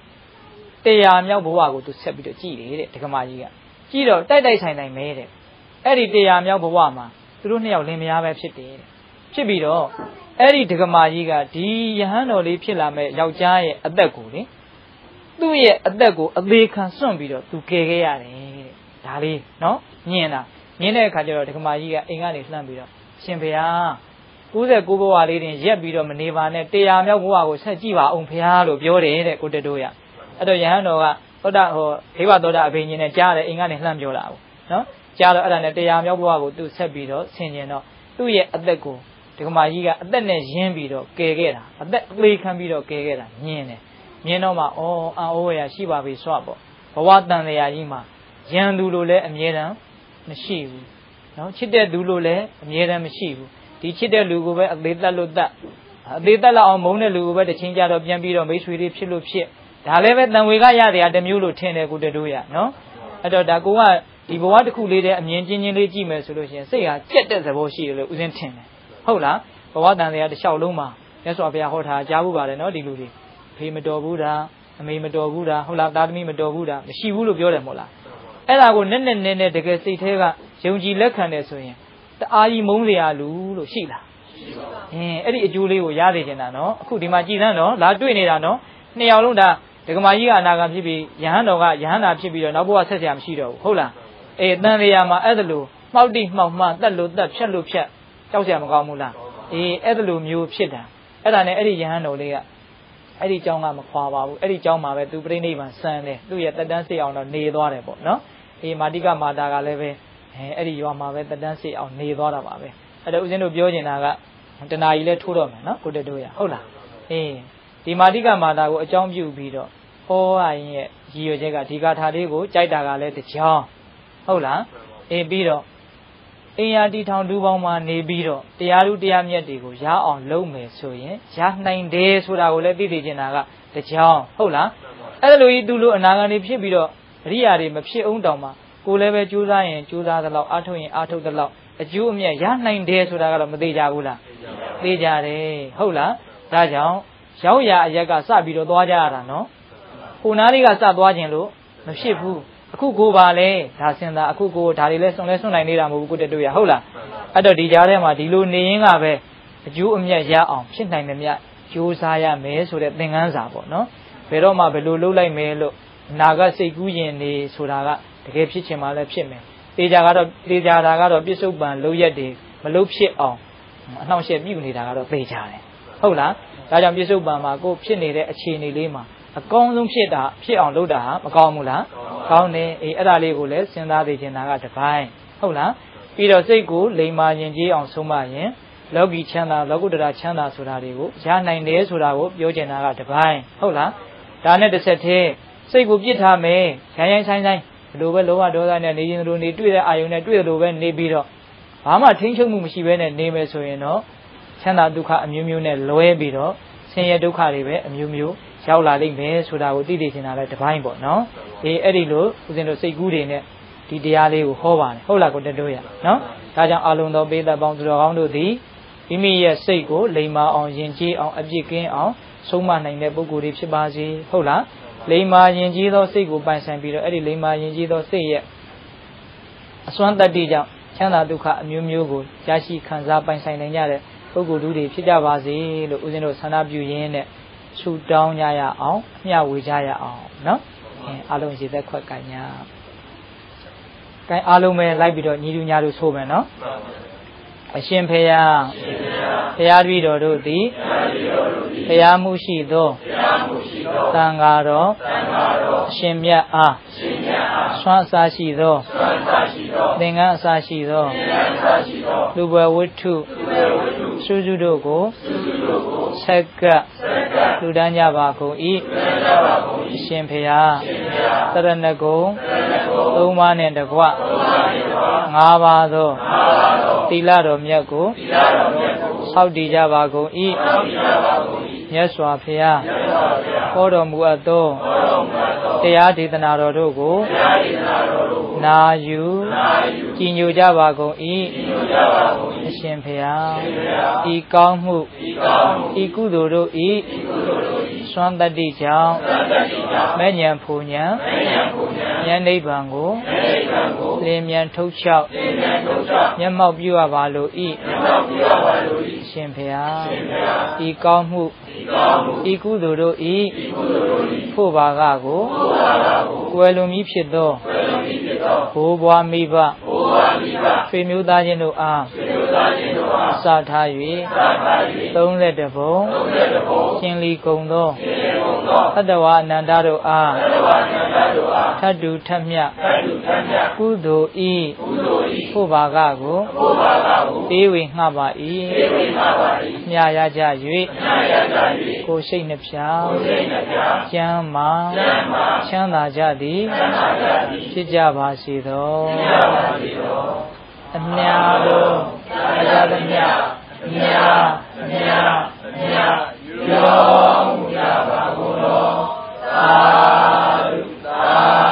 တရားမြောက်ဘဝကို तू ဆက်ပြီးတော့ကြည်တယ်တဲ့ဒကမာကြီးကကြည်တော့တိုက်တိုက်ဆိုင်ဆိုင်မဲတဲ့အဲ့ဒီတရားမြောက်ဘဝမှာသူတို့နှစ်ယောက်လင်မယားပဲဖြစ်တယ်တဲ့ဖြစ်ပြီးတော့အဲ့ဒီဒကမာကြီးကဒီယဟန်တော်လေးဖြစ်လာမဲ့ယောက်ျားရဲ့အသက်ကိုလေသူ့ရဲ့အသက်ကိုအသေးခံစွန့်ပြီးတော့သူကယ်ခဲ့ရတယ်တဲ့ဒါလေးနော်ညင်တာညင်တဲ့အခါကျတော့ဒကမာကြီးကအိမ်ကနေလှမ်းပြီးတော့ရှင်ဖေဟာ 69ဘဝလေးတင်ရက်ပြီးတော့မနေပါနဲ့တရားမြောက်ဘဝကိုဆက်ကြည့်ပါအောင်ဖေဟာလို့ပြောတယ်တဲ့ကိုတတိုးရအဲ့တော့ယဟန်တော်ကသောတာဟောဒေဝသောတာအဘိညာဉ်နဲ့ကြားတယ်အိမ်ကနေလှမ်းပြောလာဘူးနော်ကြားတော့အဲ့ဒါနဲ့တရားမြောက်ဘဝကိုသူဆက်ပြီးတော့ဆင်ကျင်တော့သူ့ရဲ့အသက်ကိုဒကမာကြီးကအသက်နဲ့ရင်းပြီးတော့ကယ်ခဲ့တာအသက်အသေးခံပြီးတော့ကယ်ခဲ့တာညင်းတယ်ညင်းတော့မှအော်အံ့ဩရရှိပါပြီဆိုတော့ဘဝတန်တရားကြီးမှာရန်သူလိုလည်းအမြဲတမ်းမရှိဘူးနော်ချစ်တဲ့သူလိုလည်းအမြဲတမ်းမရှိဘူး ဒီချစ်တဲ့လူကိုပဲအသေးသက်လို့သက်အသေးသက်လောက်အောင်မုန်းတဲ့လူကိုပဲတစ်ချင်းကြတော့ပြန်ပြီးတော့မိတ်ဆွေတွေဖြစ်လို့ဖြစ်ဒါလည်းပဲတန်ဝေကရတရားတစ်မျိုးလို့ထင်တယ်ကိုတတို့ရနော်အဲ့တော့ဒါကိုကဒီဘဝတစ်ခုလေးတည်းအမြင်ချင်းချင်းလေးကြည့်မယ်ဆိုလို့ရှိရင်စိတ်ဟာကြက်တဲ့သဘောရှိတယ်လို့ဦးဇင်းထင်တယ်ဟုတ်လားဘဝတန်တရားတစ်လျှောက်လုံးမှာမြတ်စွာဘုရားဟောထားကြားဖို့ပါတယ်နော်ဒီလူတွေဖေမတော်ဘူးတာအမေမတော်ဘူးတာဟုတ်လားသားသမီးမတော်ဘူးတာမရှိဘူးလို့ပြောတယ်မဟုတ်လားအဲ့ဒါကိုနဲ့နဲ့နဲ့နဲ့တကယ်စိတ်ထဲကယုံကြည်လက်ခံတယ်ဆိုရင် တအားကြီးမုန်းစရာလူလို့ရှိလားရှိပါဘူးအင်းအဲ့ဒီအကျိုးလေးကိုရသေးချင်တာနော်အခုဒီမှာကြည်သန်းနော်လာတွေ့နေတာနော်နှစ်ယောက်လုံးဒါဒကမာကြီးကအနာဂတ်ဖြစ်ပြီးယဟန်တော်ကယဟန်နာဖြစ်ပြီးတော့နောက်ဘဝဆက်ဆရာမရှိတော့ဘူးဟုတ်လားအေးတန်လျာမှာအဲ့ဒါလို့မှောက်တိမှောက်မှတက်လို့တက်ဖြတ်လို့ဖြတ်ကြောက်စရာမကောင်းဘူးလားအေးအဲ့ဒါလိုမျိုးဖြစ်တာအဲ့ဒါနဲ့အဲ့ဒီယဟန်တော်လေးကအဲ့ဒီเจ้าကမခွာပါဘူးအဲ့ဒီเจ้าမှာပဲသူပြိဋိဘံစံတယ်သူ့ရဲ့တက်တန်းစေအောင်တော့နေသွားတယ်ပေါ့နော်အေးမာတိကမာတာကလည်းပဲ အဲအဲ့ဒီရွာမှာပဲတက်တန်းစေအောင်နေသွားတာပါပဲအဲ့တော့ဦးဇင်းတို့ပြောနေတာကတဏှာကြီးလဲထိုးတော့မယ်နော်ကိုတက်တို့ရဟုတ်လားအေးဒီမာတိကမာတာကိုအကြောင်းပြုပြီးတော့ဟောရရင်ရဲ့ရည်ရွယ်ချက်ကဒီကာထာလေးကိုကြိုက်တာကလည်းတကြောင်ဟုတ်လားအေးပြီးတော့အင်ယာတီထောင်ဒူပေါင်းမှာနေပြီးတော့တရားလူတရားမြတ်တွေကိုရအောင်လုပ်မယ်ဆိုရင်ရနိုင်တယ်ဆိုတာကိုလည်းသိသိချင်တာကတကြောင်ဟုတ်လားအဲ့လိုကြီးသူလိုအနာဂတ်တွေဖြစ်ပြီးတော့အရိယာတွေမဖြစ်အောင်တောင်မှ ကိုလည်းပဲကြိုးစားရင်ကြိုးစားသလောက်အားထုတ်ရင်အားထုတ်သလောက်အကျိုးအမြတ်ရနိုင်တယ်ဆိုတာကတော့မသေးကြဘူးလားသိကြတယ်ဟုတ်လားဒါကြောင့်ရောက်ရအရက်ကစပြီးတော့သွားကြရတာနော်ကိုနားလေးကစသွားခြင်းလို့မဖြစ်ဘူးအခုကိုပါလဲဒါစင်တာအခုကိုဒါတွေလဲစွန်လဲစွန်နိုင်နေတာမဟုတ်ဘူးကိုတက်တို့ရဟုတ်လားအဲ့တော့ဒီကြားထဲမှာဒီလိုနေရင်းကပဲအကျိုးအမြတ်ရအောင်ဖြစ်နိုင်တယ်မြတ်ကြိုးစားရမယ်ဆိုတဲ့သင်ခန်းစာပေါ့နော်ဘယ်တော့မှဘယ်လိုလုပ်လိုက်မယ်လို့နာကစိတ်ကူးရင်နေဆိုတာက တကယ်ဖြစ်ချင်မှလည်းဖြစ်မယ်တေချာကတော့တေချာတာကတော့ပြစ္ဆုတ်ပံလုံးရက်တွေမလုံးဖြစ်အောင်အနှောင့်အယှက်ပြုနေတာကတော့သေချာတယ်ဟုတ်လားဒါကြောင့်ပြစ္ဆုတ်ပံမှာကိုဖြစ်နေတဲ့အခြေအနေလေးမှာအကောင်းဆုံးဖြစ်တာဖြစ်အောင်လုပ်တာဟာမကောင်းဘူးလားကောင်းတယ်အေးအဲ့ဒါလေးကိုလည်းစဉ်းစားသိချင်တာကတပိုင်းဟုတ်လားပြီးတော့စိတ်ကိုလိမ်မာရင်ကြီးအောင်ဆုံးမရင်လောကီချမ်းသာလောကုတ္တရာချမ်းသာဆိုတာတွေကိုရနိုင်တယ်ဆိုတာကိုပြောချင်တာကတပိုင်းဟုတ်လားဒါနဲ့တစ်ဆက်တည်းစိတ်ကိုပြစ်ထားမယ်ရိုင်းရိုင်းဆိုင်ဆိုင် ဘလိုပဲလောဘဒေါသနဲ့နေရင်လိုနေတွေ့တဲ့အာယုံနဲ့တွေ့တယ်လို့ပဲနေပြီးတော့ဘာမှထိန်းချုပ်မှုမရှိဘဲနဲ့နေမယ်ဆိုရင်တော့ချမ်းသာဒုက္ခအမျိုးမျိုးနဲ့လွဲပြီးတော့ဆင်းရဲဒုက္ခတွေပဲအမျိုးမျိုးရောက်လာလိမ့်မယ်ဆိုတာကိုသိသိချင်တာလဲတပိုင်းပေါ့နော်အေးအဲ့ဒီလိုဦးဇင်းတို့စိတ်ကူးတွေနဲ့ဒီတရားလေးကိုဟောပါတယ်ဟုတ်လားကိုတက်တို့ရနော်ဒါကြောင့်အလုံးသောပေးသက်ပေါင်းသူတော်ကောင်းတို့သည်မိမိရဲ့စိတ်ကိုလိမ္မာအောင်ယဉ်ကျေးအောင်အပြစ်ကင်းအောင်ဆုံးမနိုင်တဲ့ပုဂ္ဂိုလ်တွေဖြစ်ပါစေဟုတ်လား လိမ္မာယဉ်ကျေးသောစိတ်ကိုပိုင်ဆိုင်ပြီးတော့အဲ့ဒီလိမ္မာယဉ်ကျေးသောစိတ်ရဲ့အစွမ်းတတ္တိကြောင့်ချမ်းသာဒုက္ခအမျိုးမျိုးကိုရရှိခံစားပိုင်ဆိုင်နိုင်ကြတဲ့ပုဂ္ဂိုလ်တို့တွေဖြစ်ကြပါစေလို့ဦးဇင်းတို့ဆန္ဒပြုရင်းနဲ့ဆူတောင်းကြရအောင်မျှဝေကြရအောင်နော်အဲအားလုံးရေသက်ခွက်ကညာကဲအားလုံးပဲလိုက်ပြီးတော့ညီလူညာတို့ဆိုမယ်နော် အရှင်ဖေယဖရာတပည့်တော်တို့သည်ဖရာမှုရှိသောသံဃာတော်အရှင်မြတ်အားဆွမ်းအစာရှိသောသင်္ကန်းအစာရှိသောလူဘဝဝိထုစုစုတို့ကိုဆက်ကလူတန်းကြပါကုန်၏အရှင်ဖေယတရဏဂုံသုံးပါးနဲ့တကွငါးပါးသောသီလတော်မြတ်ကိုဆောက်တည်ကြပါကုန်၏မြတ်စွာဘုရားဟောတော်မူအပ်သောတရားဒေသနာတော်တို့ကိုနာ ယူကြည်ညိုကြပါကုန်၏အရှင်ဘုရားဤကောင်းမှုဤကုသိုလ်တို့ဤစွမ်းတတ္တိကြောင့်မဲ့ညံဖူညံဉာဏ်နိဗ္ဗာန်ကိုလင်းမြန်ထုတ်ချောက်မျက်မှောက်ပြုရပါလို၏ရှင်ဘုရားဤကောင်းမှု ဤကုသိုလ်တို့ဤဖို့ပါကကိုကွယ်လွန်ပြီးဖြစ်သောဘိုးဘွားမိဘဖေမျိုးသားချင်းတို့အား စထား၍သုံးလက်တဘုံရှင်လီကုံသောသတ္တဝါအနန္တတို့အားထတ်တူထက်မြကုသိုလ်ဤဖို့ပါကကိုပေးဝေငှပါ၏မြာရကြ၍ကိုရှိတ်နှဖျားကျမ်းမာချမ်းသာကြသည်ဖြစ်ကြပါစေသောအမြာ ရသမျှသမျှသမျှသမျှရောမူကြပါကုန်သောသာဓုသာ